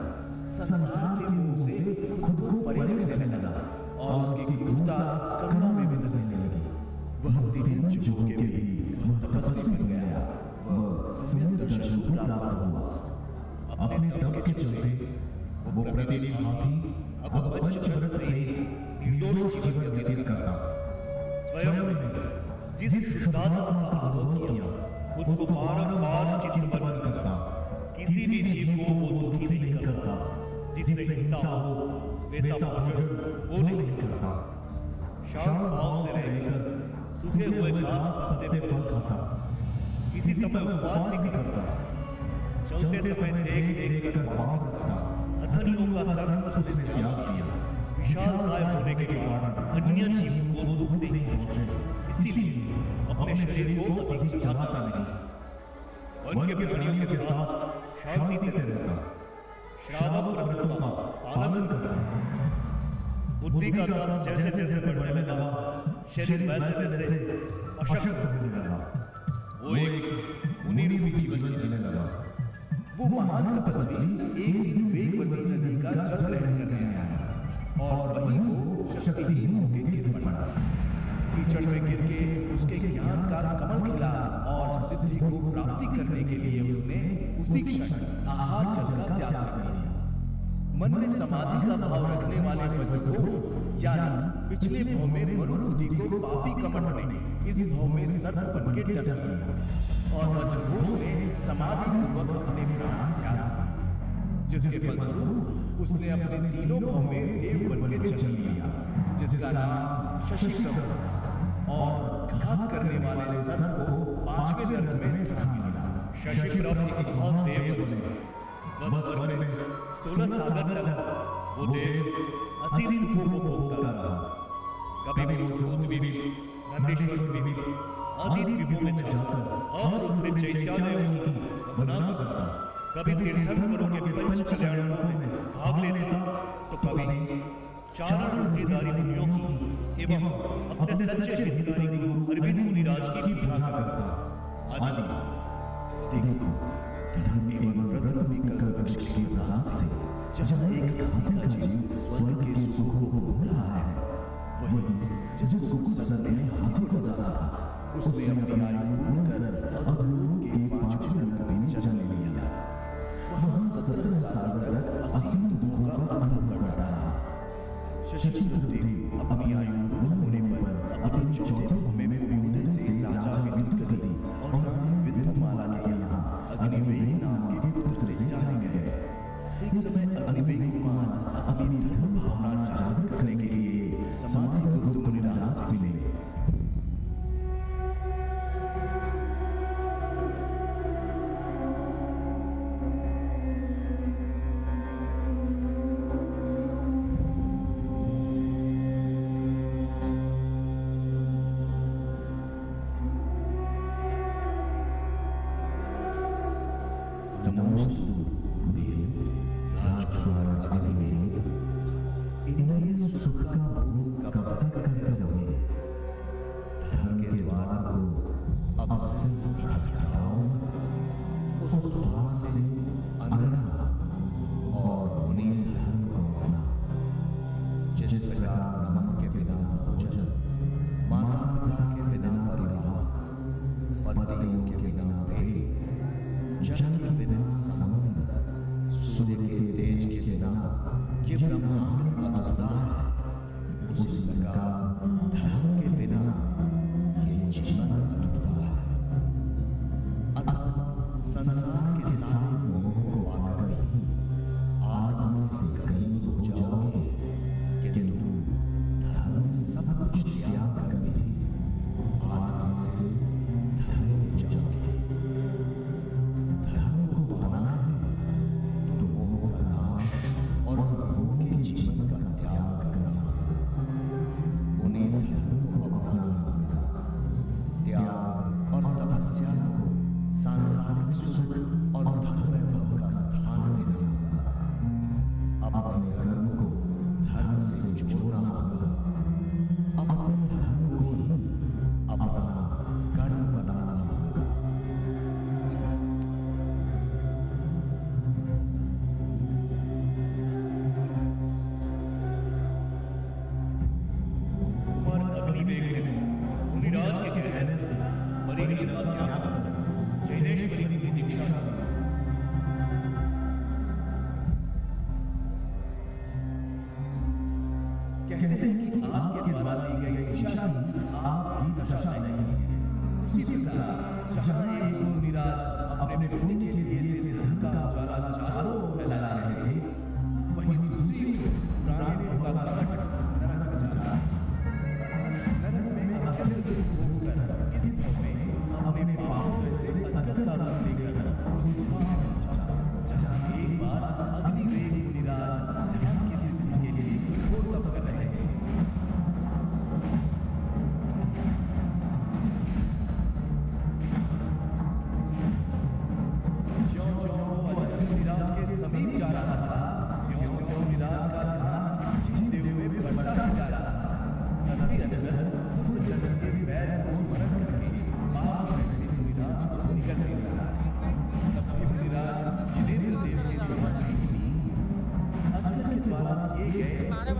संसार के मोह से खुद को परे रखने लगा और उसकी क्रूरता करुणा में बदलने लगी। वह दिन चुप के भी वह तपस्वी बन गया। वह सम्यक दर्शन को प्राप्त हुआ। अपने तप के चलते वो प्रतिदिन हाथी अब पंचचक्र से निर्दोष जीवन व्यतीत करता। स्वयं जिस शुद्धात्मा का अनुभव किया उसको बारंबार चिंतन करता किसी भी जीव को वो दुखी नहीं करता। जिससे हिंसा हो, वैसा भोजन वो नहीं करता। शांत भाव से रहकर सूखे हुए घास पत्ते पे फल खाता। किसी समय उपवास नहीं करता। चलते समय देख देख कर पाप करता अधनियों का संग उसने त्याग दिया। विशाल काय होने के कारण अन्य जीव को दुख नहीं पहुँचे। इसीलिए अपने शरीर को अधिक चलाता नहीं। वन के प्राणियों के साथ शांति से रहता। श्रावक प्रथम का पालन करता। बुद्धि का तप जैसे जैसे बढ़ने लगा, शरीर वैसे वैसे अशक्त होने लगा। वो एक मुनि रूपी जीवन जीने लगा। वो महान तपस्वी एक दिन वेगवती नदी का जल ग्रहण करने आया। और वहीं वो शक्तिहीन होकर गिर पड़ा। कीचड़ में गिर के उसके ज्ञान का कमल खिला और सिद्धि को प्राप्ति करने के लिए उसने उसी क्षण आहार जल का त्याग कर दिया। मन में समाधि का भाव रखने वाले वज्रघोष यानी पिछले भाव में मरुभूति को पापी कमट ने इस भाव में सर्प बन के डस और वज्रघोष ने समाधि पूर्वक अपने प्राण त्याग जिसके फलस्वरूप उसने अपने तीनों भाव में देव बन के जन्म लिया, जिसका नाम शशिप्रभ और घात करने वाले सर्प को पाँचवें नरक में स्थान मिला। शशिप्रभ एक बहुत देव बने। बस में सोलह सागर तक वो देव असीम सुखों को भोगता रहा। कभी भी जोतवी नंदीश्वर द्वीप आदि द्वीपों में जाकर और अपने चैत्यालयों की वंदना करता। कभी तीर्थंकरों के पंच कल्याणों में भाग लेता तो कभी चारण रोटीदारी मुनियों की एवं अपने सच्चे हितकारी गुरु अरविंद मुनिराज की पूजा करता आदि। देखो धर्म एवं व्रत रूपी कल्प वृक्ष की वसाहत से जहाँ एक हाथी का जीव स्वर्ग के सुखों को भोग रहा है वही जिस कुकुट सदन ने हाथी को बसाया था उसने अपनी आयु पूर्ण कर अधोलोक के पाँचवें नगर में जन्म लिया। वहाँ सत्रह साल तक असीम दुखों का अनुभव करता रहा शशिदेव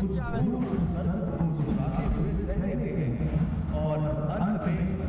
गुरु गुरु संत को सुनाते हुए सहते हैं और अंत में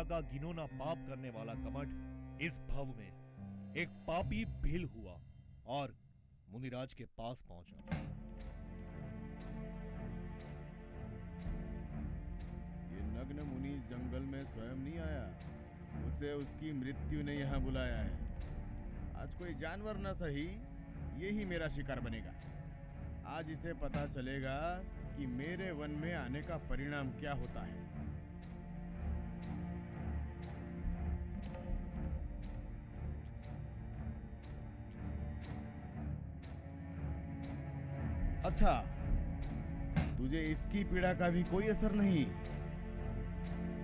मुनि का घिनौना पाप करने वाला कमठ इस भव में एक पापी भील हुआ और मुनिराज के पास पहुँचा। ये नग्न मुनि जंगल में स्वयं नहीं आया। उसे उसकी मृत्यु ने यहाँ बुलाया है। आज कोई जानवर ना सही, ये ही मेरा शिकार बनेगा। आज इसे पता चलेगा कि मेरे वन में आने का परिणाम क्या होता है। अच्छा तुझे इसकी पीड़ा का भी कोई असर नहीं।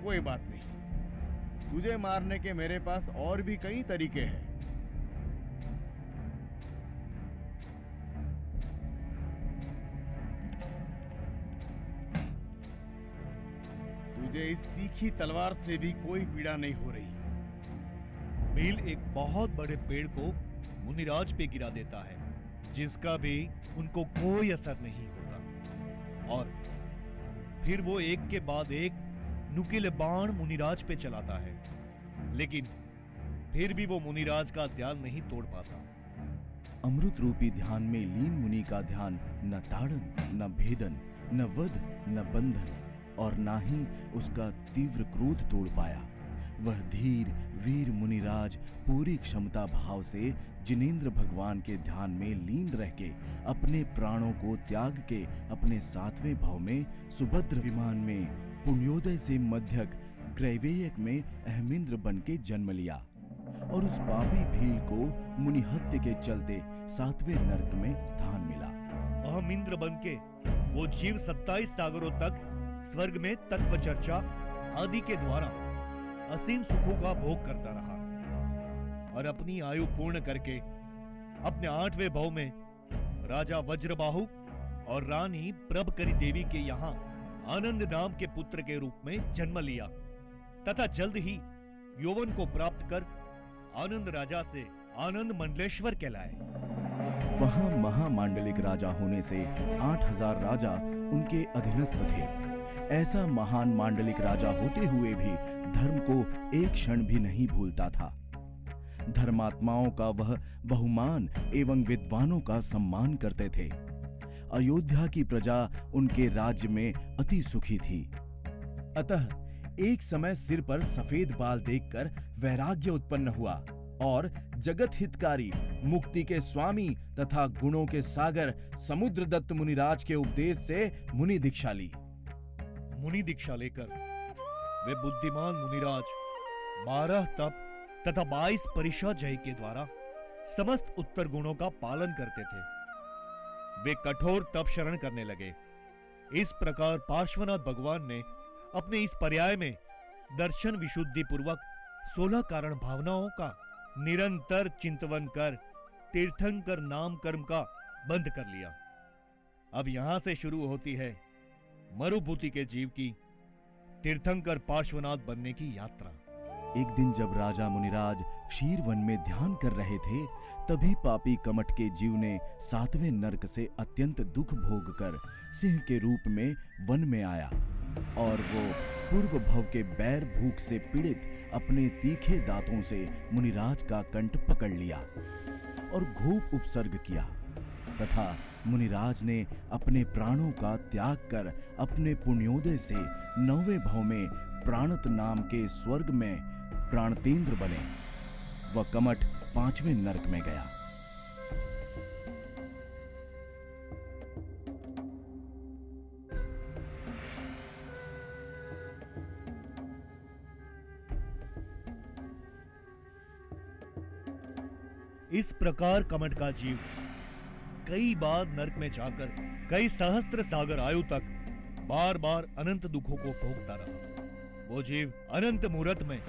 कोई बात नहीं। तुझे मारने के मेरे पास और भी कई तरीके हैं। तुझे इस तीखी तलवार से भी कोई पीड़ा नहीं हो रही। भील एक बहुत बड़े पेड़ को मुनिराज पे गिरा देता है। जिसका भी उनको कोई असर नहीं होता। और फिर वो एक के बाद एक नुकीले बाण मुनिराज पे चलाता है। लेकिन फिर भी वो मुनिराज का ध्यान नहीं तोड़ पाता। अमृत रूपी ध्यान में लीन मुनि का ध्यान न ताड़न, न भेदन, न वध, न बंधन, और ना ही उसका तीव्र क्रोध तोड़ पाया। वह धीर, वीर मुनिराज पूरी क्षमता भाव से जिनेन्द्र भगवान के ध्यान में लीन रह के अपने प्राणों को त्याग के अपने सातवें भाव में सुभद्र विमान में पुण्योदय से मध्यक ग्रैवेयक में अहमिंद्र बन के जन्म लिया और उस पापी भील को मुनिहत्य के चलते सातवें नरक में स्थान मिला। अहम इंद्र बन के वो जीव सत्ताईस सागरों तक स्वर्ग में तत्व चर्चा आदि के द्वारा असीम सुखों का भोग करता रहा और अपनी आयु पूर्ण करके अपने आठवें भाव में राजा वज्रबाहु और रानी प्रभकरी देवी के यहाँ आनंद नाम के पुत्र के रूप में जन्म लिया तथा जल्द ही यौवन को प्राप्त कर आनंद राजा से आनंद मंडलेश्वर कहलाए। वहाँ महामांडलिक राजा होने से आठ हज़ार राजा उनके अधीनस्थ थे। ऐसा महान मांडलिक राजा होते हुए भी धर्म को एक क्षण भी नहीं भूलता था। धर्मात्माओं का वह बहुमान एवं विद्वानों का सम्मान करते थे। अयोध्या की प्रजा उनके राज्य में अति सुखी थी। अतः एक समय सिर पर सफ़ेद बाल देखकर वैराग्य उत्पन्न हुआ और जगत हितकारी, मुक्ति के स्वामी तथा गुणों के सागर समुद्रदत्त मुनिराज के उपदेश से मुनि दीक्षा ली। मुनि दीक्षा लेकर। वे बुद्धिमान मुनिराज बारह तप तथा बाईस परीक्षा जय के द्वारा समस्त उत्तर गुणों का पालन करते थे। वे कठोर तप शरण करने लगे। इस प्रकार पार्श्वनाथ भगवान ने अपने इस पर्याय में दर्शन विशुद्धि पूर्वक सोलह कारण भावनाओं का निरंतर चिंतवन कर तीर्थंकर नाम कर्म का बंद कर लिया। अब यहाँ से शुरू होती है मरुभूति के जीव की तीर्थंकर पार्श्वनाथ बनने की यात्रा। एक दिन जब राजा मुनिराज क्षीर वन में ध्यान कर रहे थे, तभी पापी कमट के जीव ने सातवें नरक से अत्यंत दुख भोग कर सिंह के रूप में वन में आया और वो पूर्व भव के बैर भूख से पीड़ित अपने तीखे दांतों से मुनिराज का कंठ पकड़ लिया और घूप उपसर्ग किया तथा मुनिराज ने अपने प्राणों का त्याग कर अपने पुण्योदय से नौवे भव में प्राणत नाम के स्वर्ग में प्राणतेंद्र बने। वह कमठ पाँचवें नरक में गया। इस प्रकार कमट का जीव कई बार नरक में जाकर, कई सहस्त्र सागर आयु तक बार बार अनंत दुखों को भोगता रहा। वो जीव अनंत मुहूर्त में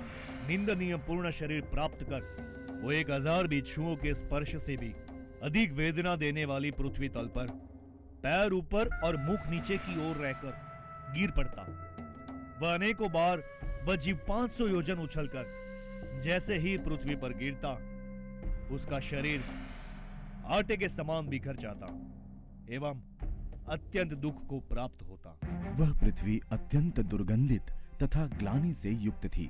निंदनीय पूर्ण शरीर प्राप्त कर, वो एक हज़ार बिच्छुओं के स्पर्श से भी अधिक वेदना देने वाली पृथ्वी तल पर, पैर ऊपर और मुख नीचे की ओर रहकर गिर पड़ता। वह अनेकों बार वह जीव 500 योजन उछलकर जैसे ही पृथ्वी पर गिरता, उसका शरीर आटे के समान बिखर जाता, एवं अत्यंत दुख को प्राप्त होता। वह पृथ्वी अत्यंत दुर्गंधित तथा ग्लानि से युक्त थी,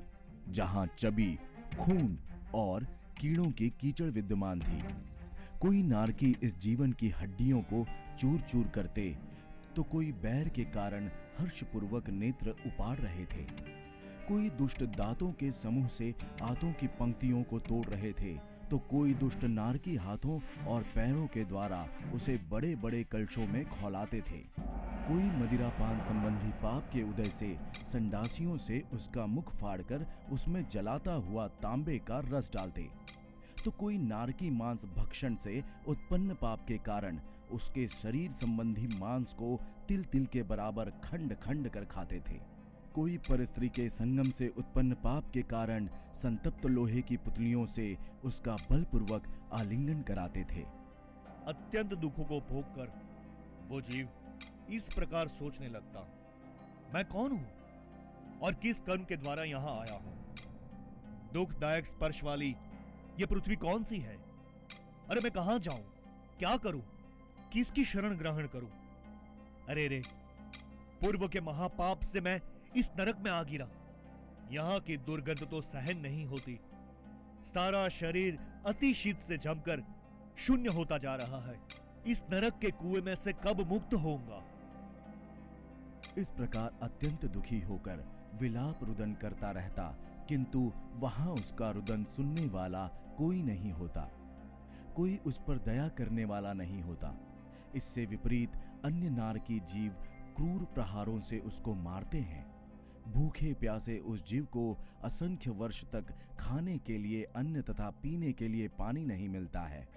जहाँ चबी, खून और कीड़ों की कीचड़ विद्यमान थी। कोई नारकी इस जीवन की हड्डियों को चूर चूर करते तो कोई बैर के कारण हर्षपूर्वक नेत्र उपाड़ रहे थे। कोई दुष्ट दांतों के समूह से आतों की पंक्तियों को तोड़ रहे थे तो कोई दुष्ट नारकी हाथों और पैरों के द्वारा उसे बड़े बड़े कलशों में खौलाते थे। कोई मदिरापान संबंधी पाप के उदय से संडासियों से उसका मुख फाड़कर उसमें जलाता हुआ तांबे का रस डालते। तो कोई नारकी मांस भक्षण से उत्पन्न पाप के कारण उसके शरीर संबंधी मांस को तिल तिल के बराबर खंड खंड कर खाते थे। कोई परस्त्री के संगम से उत्पन्न पाप के कारण संतप्त लोहे की पुतलियों से उसका बलपूर्वक आलिंगन कराते थे। अत्यंत दुखों को भोग कर वो जीव इस प्रकार सोचने लगता, मैं कौन हूँ? और किस कर्म के द्वारा यहाँ आया हूँ? दुखदायक स्पर्श वाली ये पृथ्वी कौन सी है? अरे मैं कहाँ जाऊँ? क्या करूँ? किसकी शरण ग्रहण करूँ? अरे रे, पूर्व के महापाप से मैं इस नरक में आ गिरा। यहाँ की दुर्गंध तो सहन नहीं होती। सारा शरीर अति शीत से जमकर शून्य होता जा रहा है। इस नरक के कुएँ में से कब मुक्त होऊँगा? इस प्रकार अत्यंत दुखी होकर विलाप रुदन करता रहता, किंतु वहाँ उसका रुदन सुनने वाला कोई नहीं होता। कोई उस पर दया करने वाला नहीं होता। इससे विपरीत अन्य नारकी जीव क्रूर प्रहारों से उसको मारते हैं। भूखे प्यासे उस जीव को असंख्य वर्ष तक खाने के लिए, अन्न तथा पीने के लिए पानी नहीं मिलता है।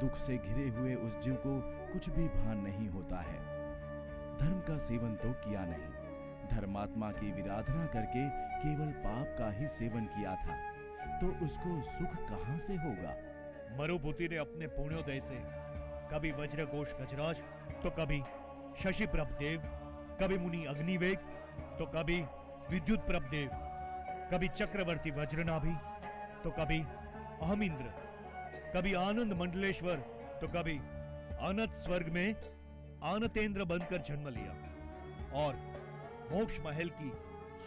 दुख से घिरे हुए उस जीव को कुछ भी भान नहीं होता है। धर्म का सेवन तो किया नहीं। धर्मात्मा की विराधना करके केवल पाप का ही सेवन किया था। तो उसको सुख कहाँ से होगा? मरुभूति ने अपने पुण्योदय से, कभी वज्र घोष गजराज तो कभी शशि प्रभदेव कभी मुनि अग्निवेग तो कभी विद्युत प्रभदेव, कभी चक्रवर्ती वज्रनाभि तो कभी अहमिंद्र, कभी आनंद मंडलेश्वर तो कभी अनंत स्वर्ग में आनतेंद्र बनकर जन्म लिया और मोक्ष महल की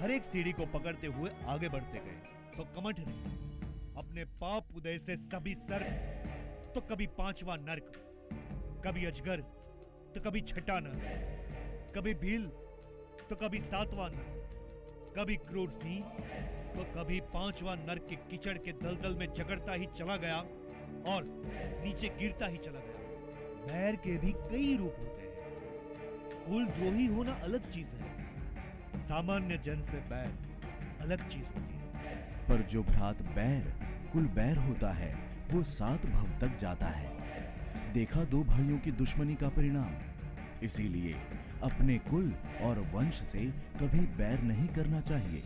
हर एक सीढ़ी को पकड़ते हुए आगे बढ़ते गए। तो कमठ ने अपने पाप उदय से सभी सर्ग तो कभी पांचवा नर्क, कभी अजगर तो कभी छठा नर्क कभी भील तो कभी सातवां नर्क कभी क्रूर सिंह तो कभी पांचवा नर्क के कीचड़ के दलदल में जगड़ता ही चला गया और नीचे गिरता ही चला गया। बैर के भी कई रूप होते हैं। कुल द्रोही होना अलग चीज़ है। सामान्य जन से बैर अलग चीज़ होती है। पर जो भ्रात बैर, कुल बैर होता है, वो सात भव तक जाता है। देखा दो भाइयों की दुश्मनी का परिणाम। इसीलिए अपने कुल और वंश से कभी बैर नहीं करना चाहिए।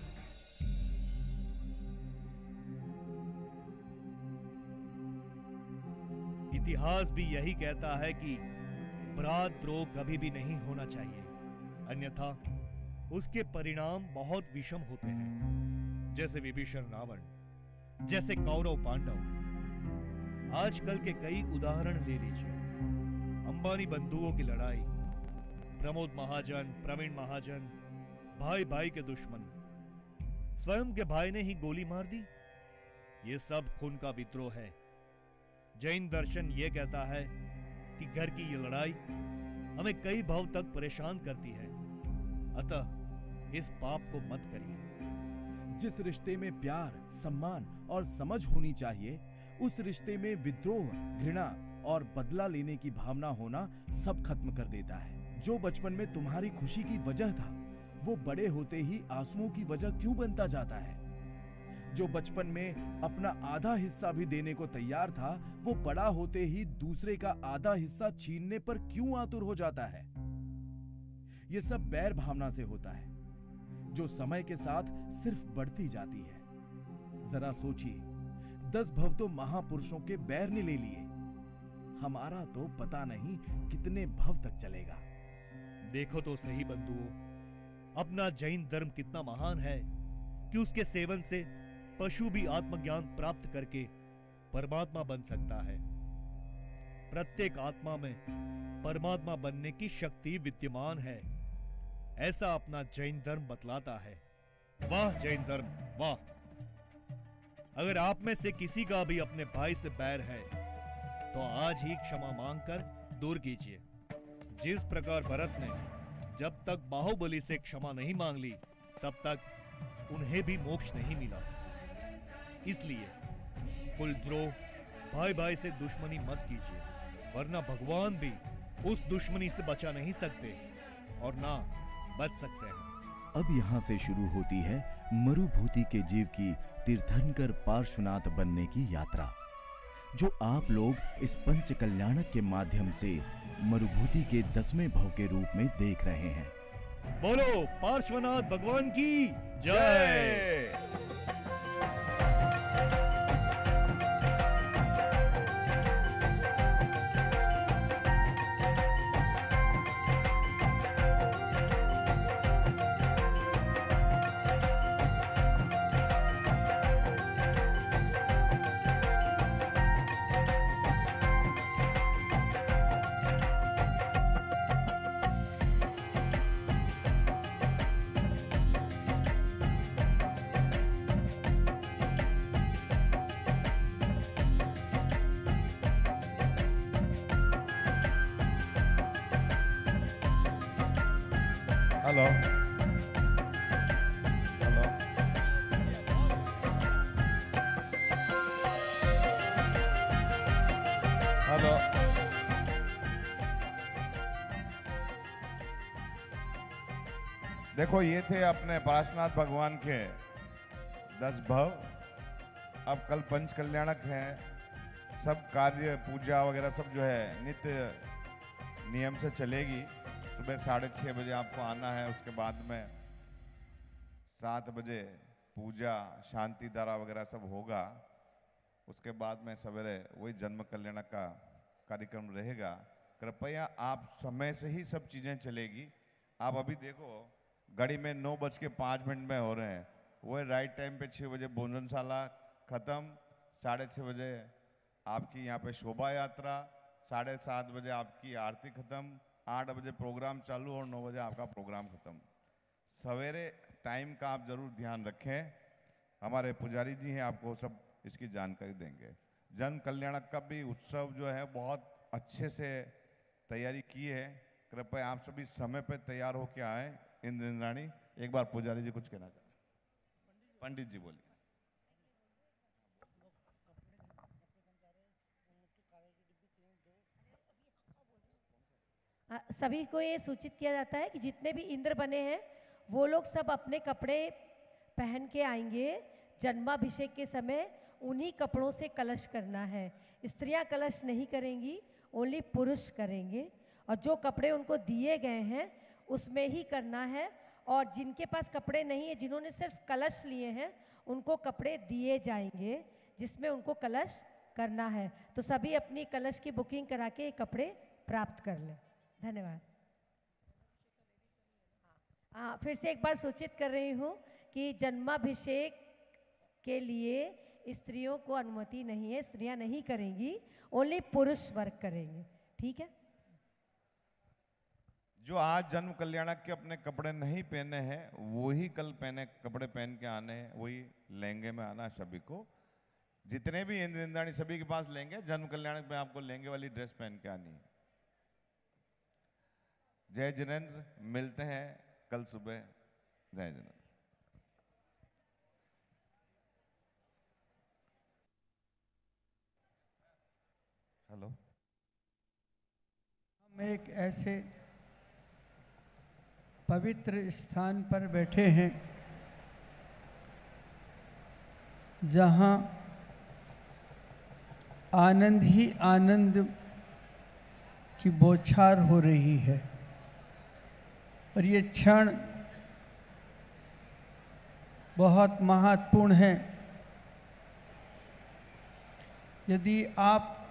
इतिहास भी यही कहता है कि द्रोह कभी भी नहीं होना चाहिए। अन्यथा, उसके परिणाम बहुत विषम होते हैं। जैसे विभीषण रावण, जैसे कौरव पांडव। आजकल के कई उदाहरण ले लीजिए। अंबानी बंधुओं की लड़ाई प्रमोद महाजन, प्रवीण महाजन, भाई भाई के दुश्मन। स्वयं के भाई ने ही गोली मार दी। ये सब खून का विद्रोह है। जैन दर्शन ये कहता है कि घर की ये लड़ाई हमें कई भाव तक परेशान करती है। अतः इस पाप को मत करिए। जिस रिश्ते में प्यार, सम्मान और समझ होनी चाहिए, उस रिश्ते में विद्रोह, घृणा और बदला लेने की भावना होना सब खत्म कर देता है। जो बचपन में तुम्हारी खुशी की वजह था, वो बड़े होते ही आंसुओं की वजह क्यों बनता जाता है? जो बचपन में अपना आधा हिस्सा भी देने को तैयार था, वो बड़ा होते ही दूसरे का आधा हिस्सा छीनने पर क्यों आतुर हो जाता है? ये सब बैर भावना से होता है, जो समय के साथ सिर्फ़ बढ़ती जाती है। जरा सोचिए, दस भव तो महापुरुषों के बैर ने ले लिए। हमारा तो पता नहीं कितने भव तक चलेगा। देखो तो सही बंधुओं अपना जैन धर्म कितना महान है कि उसके सेवन से पशु भी आत्मज्ञान प्राप्त करके परमात्मा बन सकता है। प्रत्येक आत्मा में परमात्मा बनने की शक्ति विद्यमान है। ऐसा अपना जैन धर्म बतलाता है। वाह जैन धर्म, वाह। अगर आप में से किसी का भी अपने भाई से बैर है तो आज ही क्षमा मांगकर दूर कीजिए। जिस प्रकार भरत ने जब तक बाहुबली से क्षमा नहीं मांग ली, तब तक उन्हें भी मोक्ष नहीं मिला। इसलिए कुलद्रोह भाई भाई से दुश्मनी मत कीजिए, वरना भगवान भी उस दुश्मनी से बचा नहीं सकते और ना बच सकते हैं। अब यहाँ से शुरू होती है मरुभूति के जीव की तीर्थंकर पार्श्वनाथ बनने की यात्रा, जो आप लोग इस पंच कल्याणक के माध्यम से मरुभूति के दसवें भव के रूप में देख रहे हैं। बोलो पार्श्वनाथ भगवान की जय। देखो, ये थे अपने पार्श्वनाथ भगवान के दस भव। अब कल पंच कल्याणक हैं। सब कार्य, पूजा वगैरह सब जो है, नित्य नियम से चलेगी। सुबह साढ़े छः बजे आपको आना है, उसके बाद में सात बजे पूजा, शांति धारा वगैरह सब होगा। उसके बाद में सवेरे वही जन्म कल्याण का कार्यक्रम रहेगा। कृपया आप समय से ही सब चीज़ें चलेगी। आप अभी देखो घड़ी में नौ बज के पाँच मिनट में हो रहे हैं। वही राइट टाइम पे छः बजे भोजनशाला ख़त्म, साढ़े छः बजे आपकी यहाँ पे शोभा यात्रा साढ़े सात बजे आपकी आरती ख़त्म, आठ बजे प्रोग्राम चालू और नौ बजे आपका प्रोग्राम ख़त्म। सवेरे टाइम का आप ज़रूर ध्यान रखें। हमारे पुजारी जी हैं, आपको सब इसकी जानकारी देंगे। जन कल्याणक का भी उत्सव जो है, बहुत अच्छे से तैयारी की है। कृपया आप सभी समय पर तैयार होकर आए। इंद्र इंद्राणी एक बार पुजारी जी कुछ कहना चाहें। पंडित जी बोलिए। सभी को ये सूचित किया जाता है कि जितने भी इंद्र बने हैं, वो लोग सब अपने कपड़े पहन के आएँगे, जन्माभिषेक के समय उन्हीं कपड़ों से कलश करना है। स्त्रियाँ कलश नहीं करेंगी, ओनली पुरुष करेंगे। और जो कपड़े उनको दिए गए हैं उसमें ही करना है। और जिनके पास कपड़े नहीं है, जिन्होंने सिर्फ़ कलश लिए हैं, उनको कपड़े दिए जाएँगे, जिसमें उनको कलश करना है। तो सभी अपनी कलश की बुकिंग करा के कपड़े प्राप्त कर लें। धन्यवाद। हाँ फिर से एक बार सूचित कर रही हूँ कि जन्माभिषेक के लिए स्त्रियों को अनुमति नहीं है, स्त्रियाँ नहीं करेंगी, ओनली पुरुष वर्क करेंगे। ठीक है? जो आज जन्म कल्याणक के अपने कपड़े नहीं पहने हैं, वही कल पहने, कपड़े पहन के आने हैं, वही लहंगे में आना सभी को। जितने भी इंद्र इंद्राणी सभी के पास लेंगे, जन्म कल्याणक में आपको लहंगे वाली ड्रेस पहन के आनी है। जय जिनेन्द्र, मिलते हैं कल सुबह। जय जिनेन्द्र। हेलो। हम एक ऐसे पवित्र स्थान पर बैठे हैं, जहाँ आनंद ही आनंद की बौछार हो रही है। और ये क्षण बहुत महत्वपूर्ण है। यदि आप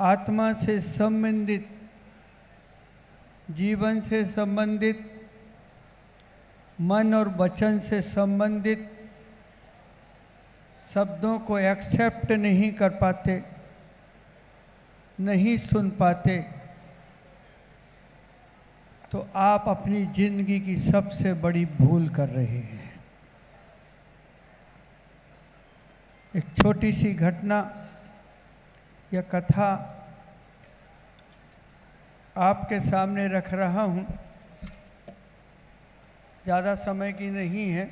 आत्मा से संबंधित, जीवन से संबंधित, मन और वचन से संबंधित शब्दों को एक्सेप्ट नहीं कर पाते, नहीं सुन पाते तो आप अपनी ज़िंदगी की सबसे बड़ी भूल कर रहे हैं। एक छोटी सी घटना या कथा आपके सामने रख रहा हूँ, ज़्यादा समय की नहीं है,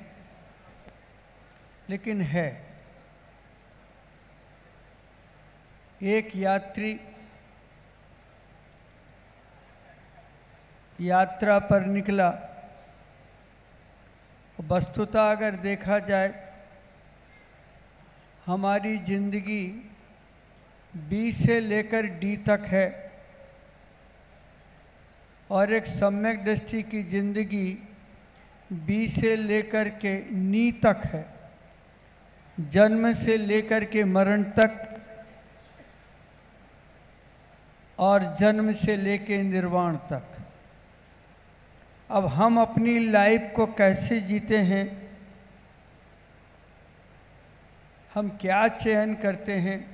लेकिन है। एक यात्री यात्रा पर निकला। वस्तुतः अगर देखा जाए, हमारी ज़िंदगी बी से लेकर डी तक है। और एक सम्यक दृष्टि की ज़िंदगी बी से लेकर के नी तक है। जन्म से लेकर के मरण तक और जन्म से लेकर निर्वाण तक। अब हम अपनी लाइफ को कैसे जीते हैं? हम क्या चयन करते हैं?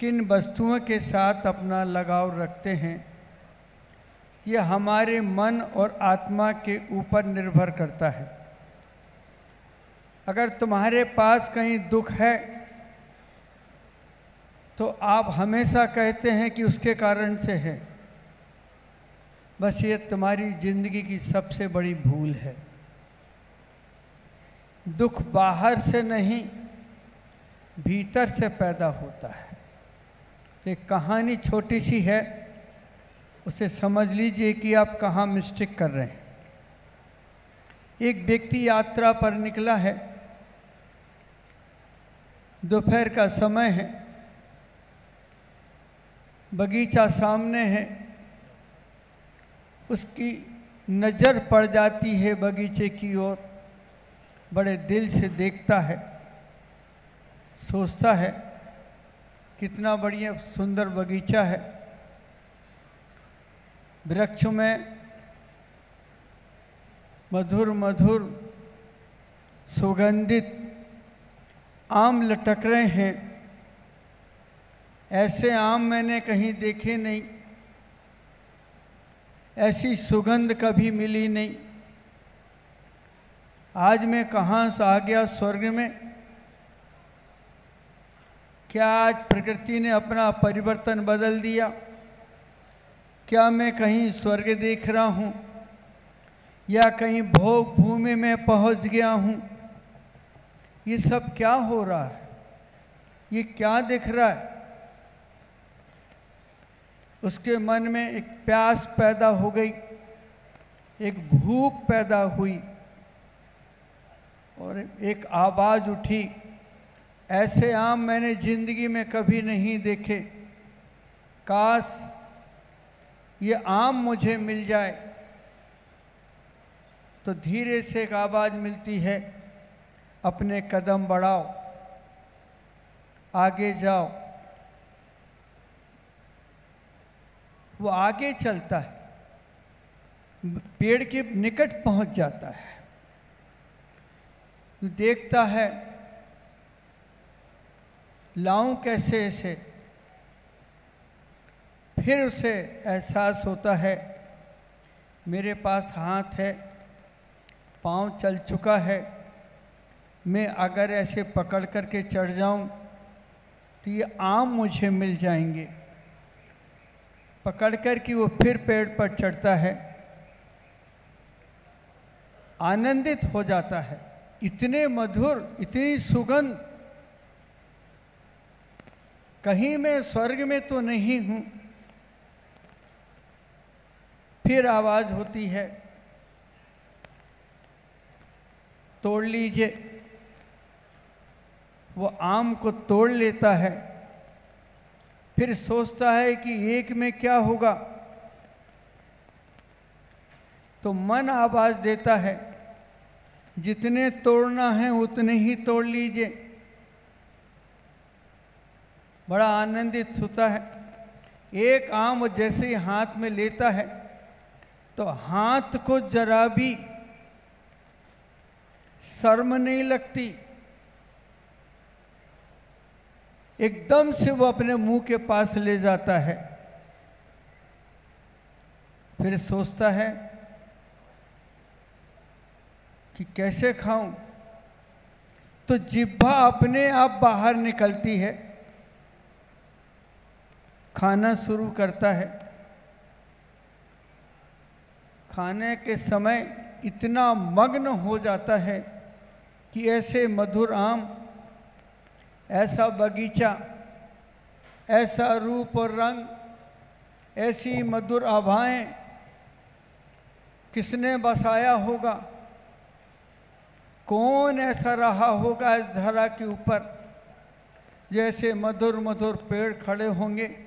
किन वस्तुओं के साथ अपना लगाव रखते हैं? यह हमारे मन और आत्मा के ऊपर निर्भर करता है। अगर तुम्हारे पास कहीं दुख है तो आप हमेशा कहते हैं कि उसके कारण से है। बस ये तुम्हारी ज़िंदगी की सबसे बड़ी भूल है। दुख बाहर से नहीं, भीतर से पैदा होता है। तो कहानी छोटी सी है, उसे समझ लीजिए कि आप कहाँ मिस्टेक कर रहे हैं। एक व्यक्ति यात्रा पर निकला है। दोपहर का समय है। बगीचा सामने है। उसकी नज़र पड़ जाती है बगीचे की ओर। बड़े दिल से देखता है, सोचता है। कितना बढ़िया सुंदर बगीचा है। वृक्ष में मधुर मधुर सुगंधित आम लटक रहे हैं। ऐसे आम मैंने कहीं देखे नहीं। ऐसी सुगंध कभी मिली नहीं। आज मैं कहाँ से आ गया स्वर्ग में? क्या आज प्रकृति ने अपना परिवर्तन बदल दिया? क्या मैं कहीं स्वर्ग देख रहा हूँ? या कहीं भोग भूमि में पहुँच गया हूँ? ये सब क्या हो रहा है? ये क्या दिख रहा है? उसके मन में एक प्यास पैदा हो गई, एक भूख पैदा हुई और एक आवाज़ उठी। ऐसे आम मैंने ज़िंदगी में कभी नहीं देखे। काश ये आम मुझे मिल जाए तो धीरे से एक आवाज़ मिलती है, अपने कदम बढ़ाओ, आगे जाओ। वो आगे चलता है, पेड़ के निकट पहुँच जाता है। देखता है लाऊं कैसे ऐसे फिर उसे एहसास होता है, मेरे पास हाथ है, पाँव चल चुका है, मैं अगर ऐसे पकड़ करके चढ़ जाऊँ तो ये आम मुझे मिल जाएँगे। पकड़ कर कि वो फिर पेड़ पर चढ़ता है, आनंदित हो जाता है। इतने मधुर, इतनी सुगंध कहीं मैं स्वर्ग में तो नहीं हूँ। फिर आवाज़ होती है, तोड़ लीजिए। वो आम को तोड़ लेता है, फिर सोचता है कि एक में क्या होगा। तो मन आवाज़ देता है, जितने तोड़ना है उतने ही तोड़ लीजिए। बड़ा आनंदित होता है। एक आम जैसे ही हाथ में लेता है तो हाथ को जरा भी शर्म नहीं लगती। एकदम से वो अपने मुँह के पास ले जाता है। फिर सोचता है कि कैसे खाऊं? तो जिब्भा अपने आप बाहर निकलती है। खाना शुरू करता है। खाने के समय इतना मग्न हो जाता है कि ऐसे मधुर आम, ऐसा बगीचा, ऐसा रूप और रंग, ऐसी मधुर आभाएँ किसने बसाया होगा? कौन ऐसा रहा होगा इस धरा के ऊपर? जैसे मधुर मधुर पेड़ खड़े होंगे।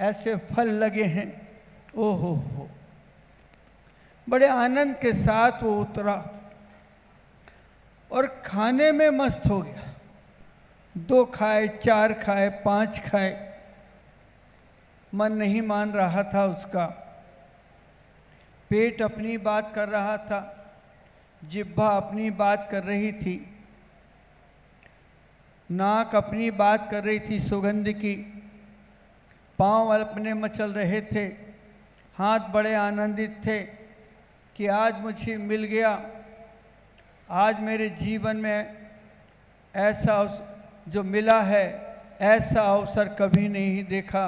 ऐसे फल लगे हैं। ओहो हो। बड़े आनंद के साथ वो उतरा और खाने में मस्त हो गया। दो खाए, चार खाए, पाँच खाए। मन नहीं मान रहा था उसका। पेट अपनी बात कर रहा था जिब्भा अपनी बात कर रही थी, नाक अपनी बात कर रही थी सुगंध की। पाँव अपने मचल रहे थे, हाथ बड़े आनंदित थे कि आज मुझे मिल गया। आज मेरे जीवन में ऐसा जो मिला है, ऐसा अवसर कभी नहीं देखा।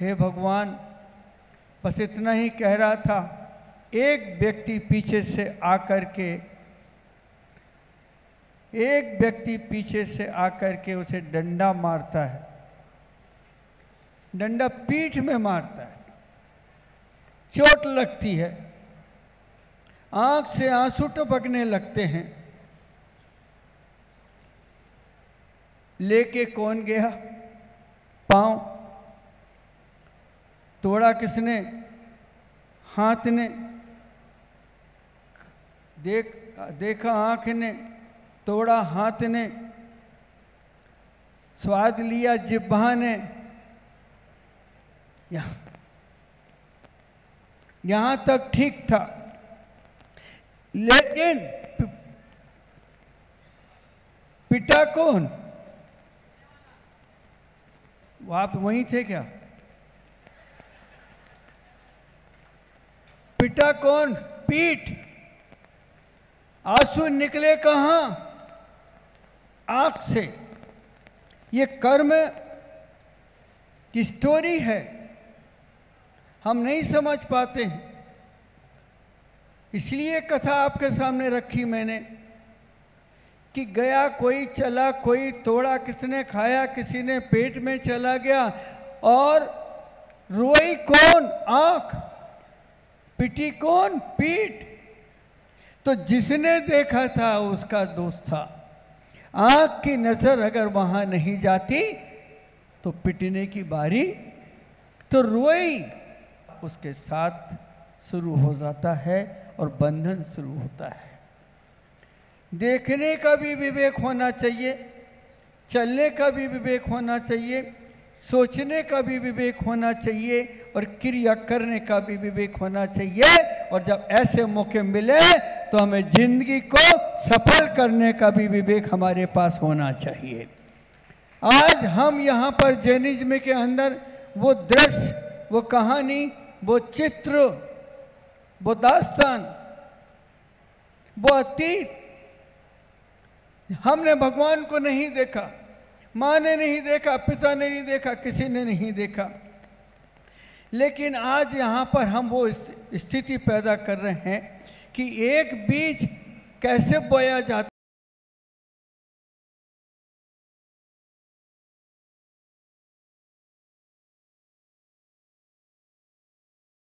हे भगवान, बस इतना ही कह रहा था। एक व्यक्ति पीछे से आकर के, एक व्यक्ति पीछे से आकर के उसे डंडा मारता है। डंडा पीठ में मारता है। चोट लगती है। आँख से आँसू टपकने लगते हैं। लेके कौन गया? पाँव। तोड़ा किसने? हाथ ने। देख, देखा आँख ने। तोड़ा हाथ ने। स्वाद लिया जिब्बा ने। यहाँ। यहाँ तक ठीक था। लेकिन पिटा कौन? आप वहीं थे क्या? पिटा कौन? पीठ। आँसू निकले कहा? आँख से। ये कर्म की स्टोरी है। हम नहीं समझ पाते हैं। इसलिए कथा आपके सामने रखी मैंने कि गया कोई, चला कोई, तोड़ा किसने, खाया किसी ने पेट में चला गया और रोई कौन? आँख, पिटी कौन? पीठ। तो जिसने देखा था उसका दोस्त था। आँख की नज़र अगर वहाँ नहीं जाती तो पिटने की बारी तो रोई। उसके साथ शुरू हो जाता है और बंधन शुरू होता है। देखने का भी विवेक होना चाहिए, चलने का भी विवेक होना चाहिए, सोचने का भी विवेक होना चाहिए और क्रिया करने का भी विवेक होना चाहिए और जब ऐसे मौके मिले तो हमें ज़िंदगी को सफल करने का भी विवेक हमारे पास होना चाहिए। आज हम यहाँ पर जैनिज्म के अंदर वो दृश्य, वो कहानी वो चित्र, वो दास्तान, वो अतीत, हमने भगवान को नहीं देखा, माँ ने नहीं देखा, पिता ने नहीं देखा, किसी ने नहीं देखा। लेकिन आज यहाँ पर हम वो स्थिति पैदा कर रहे हैं कि एक बीज कैसे बोया जाता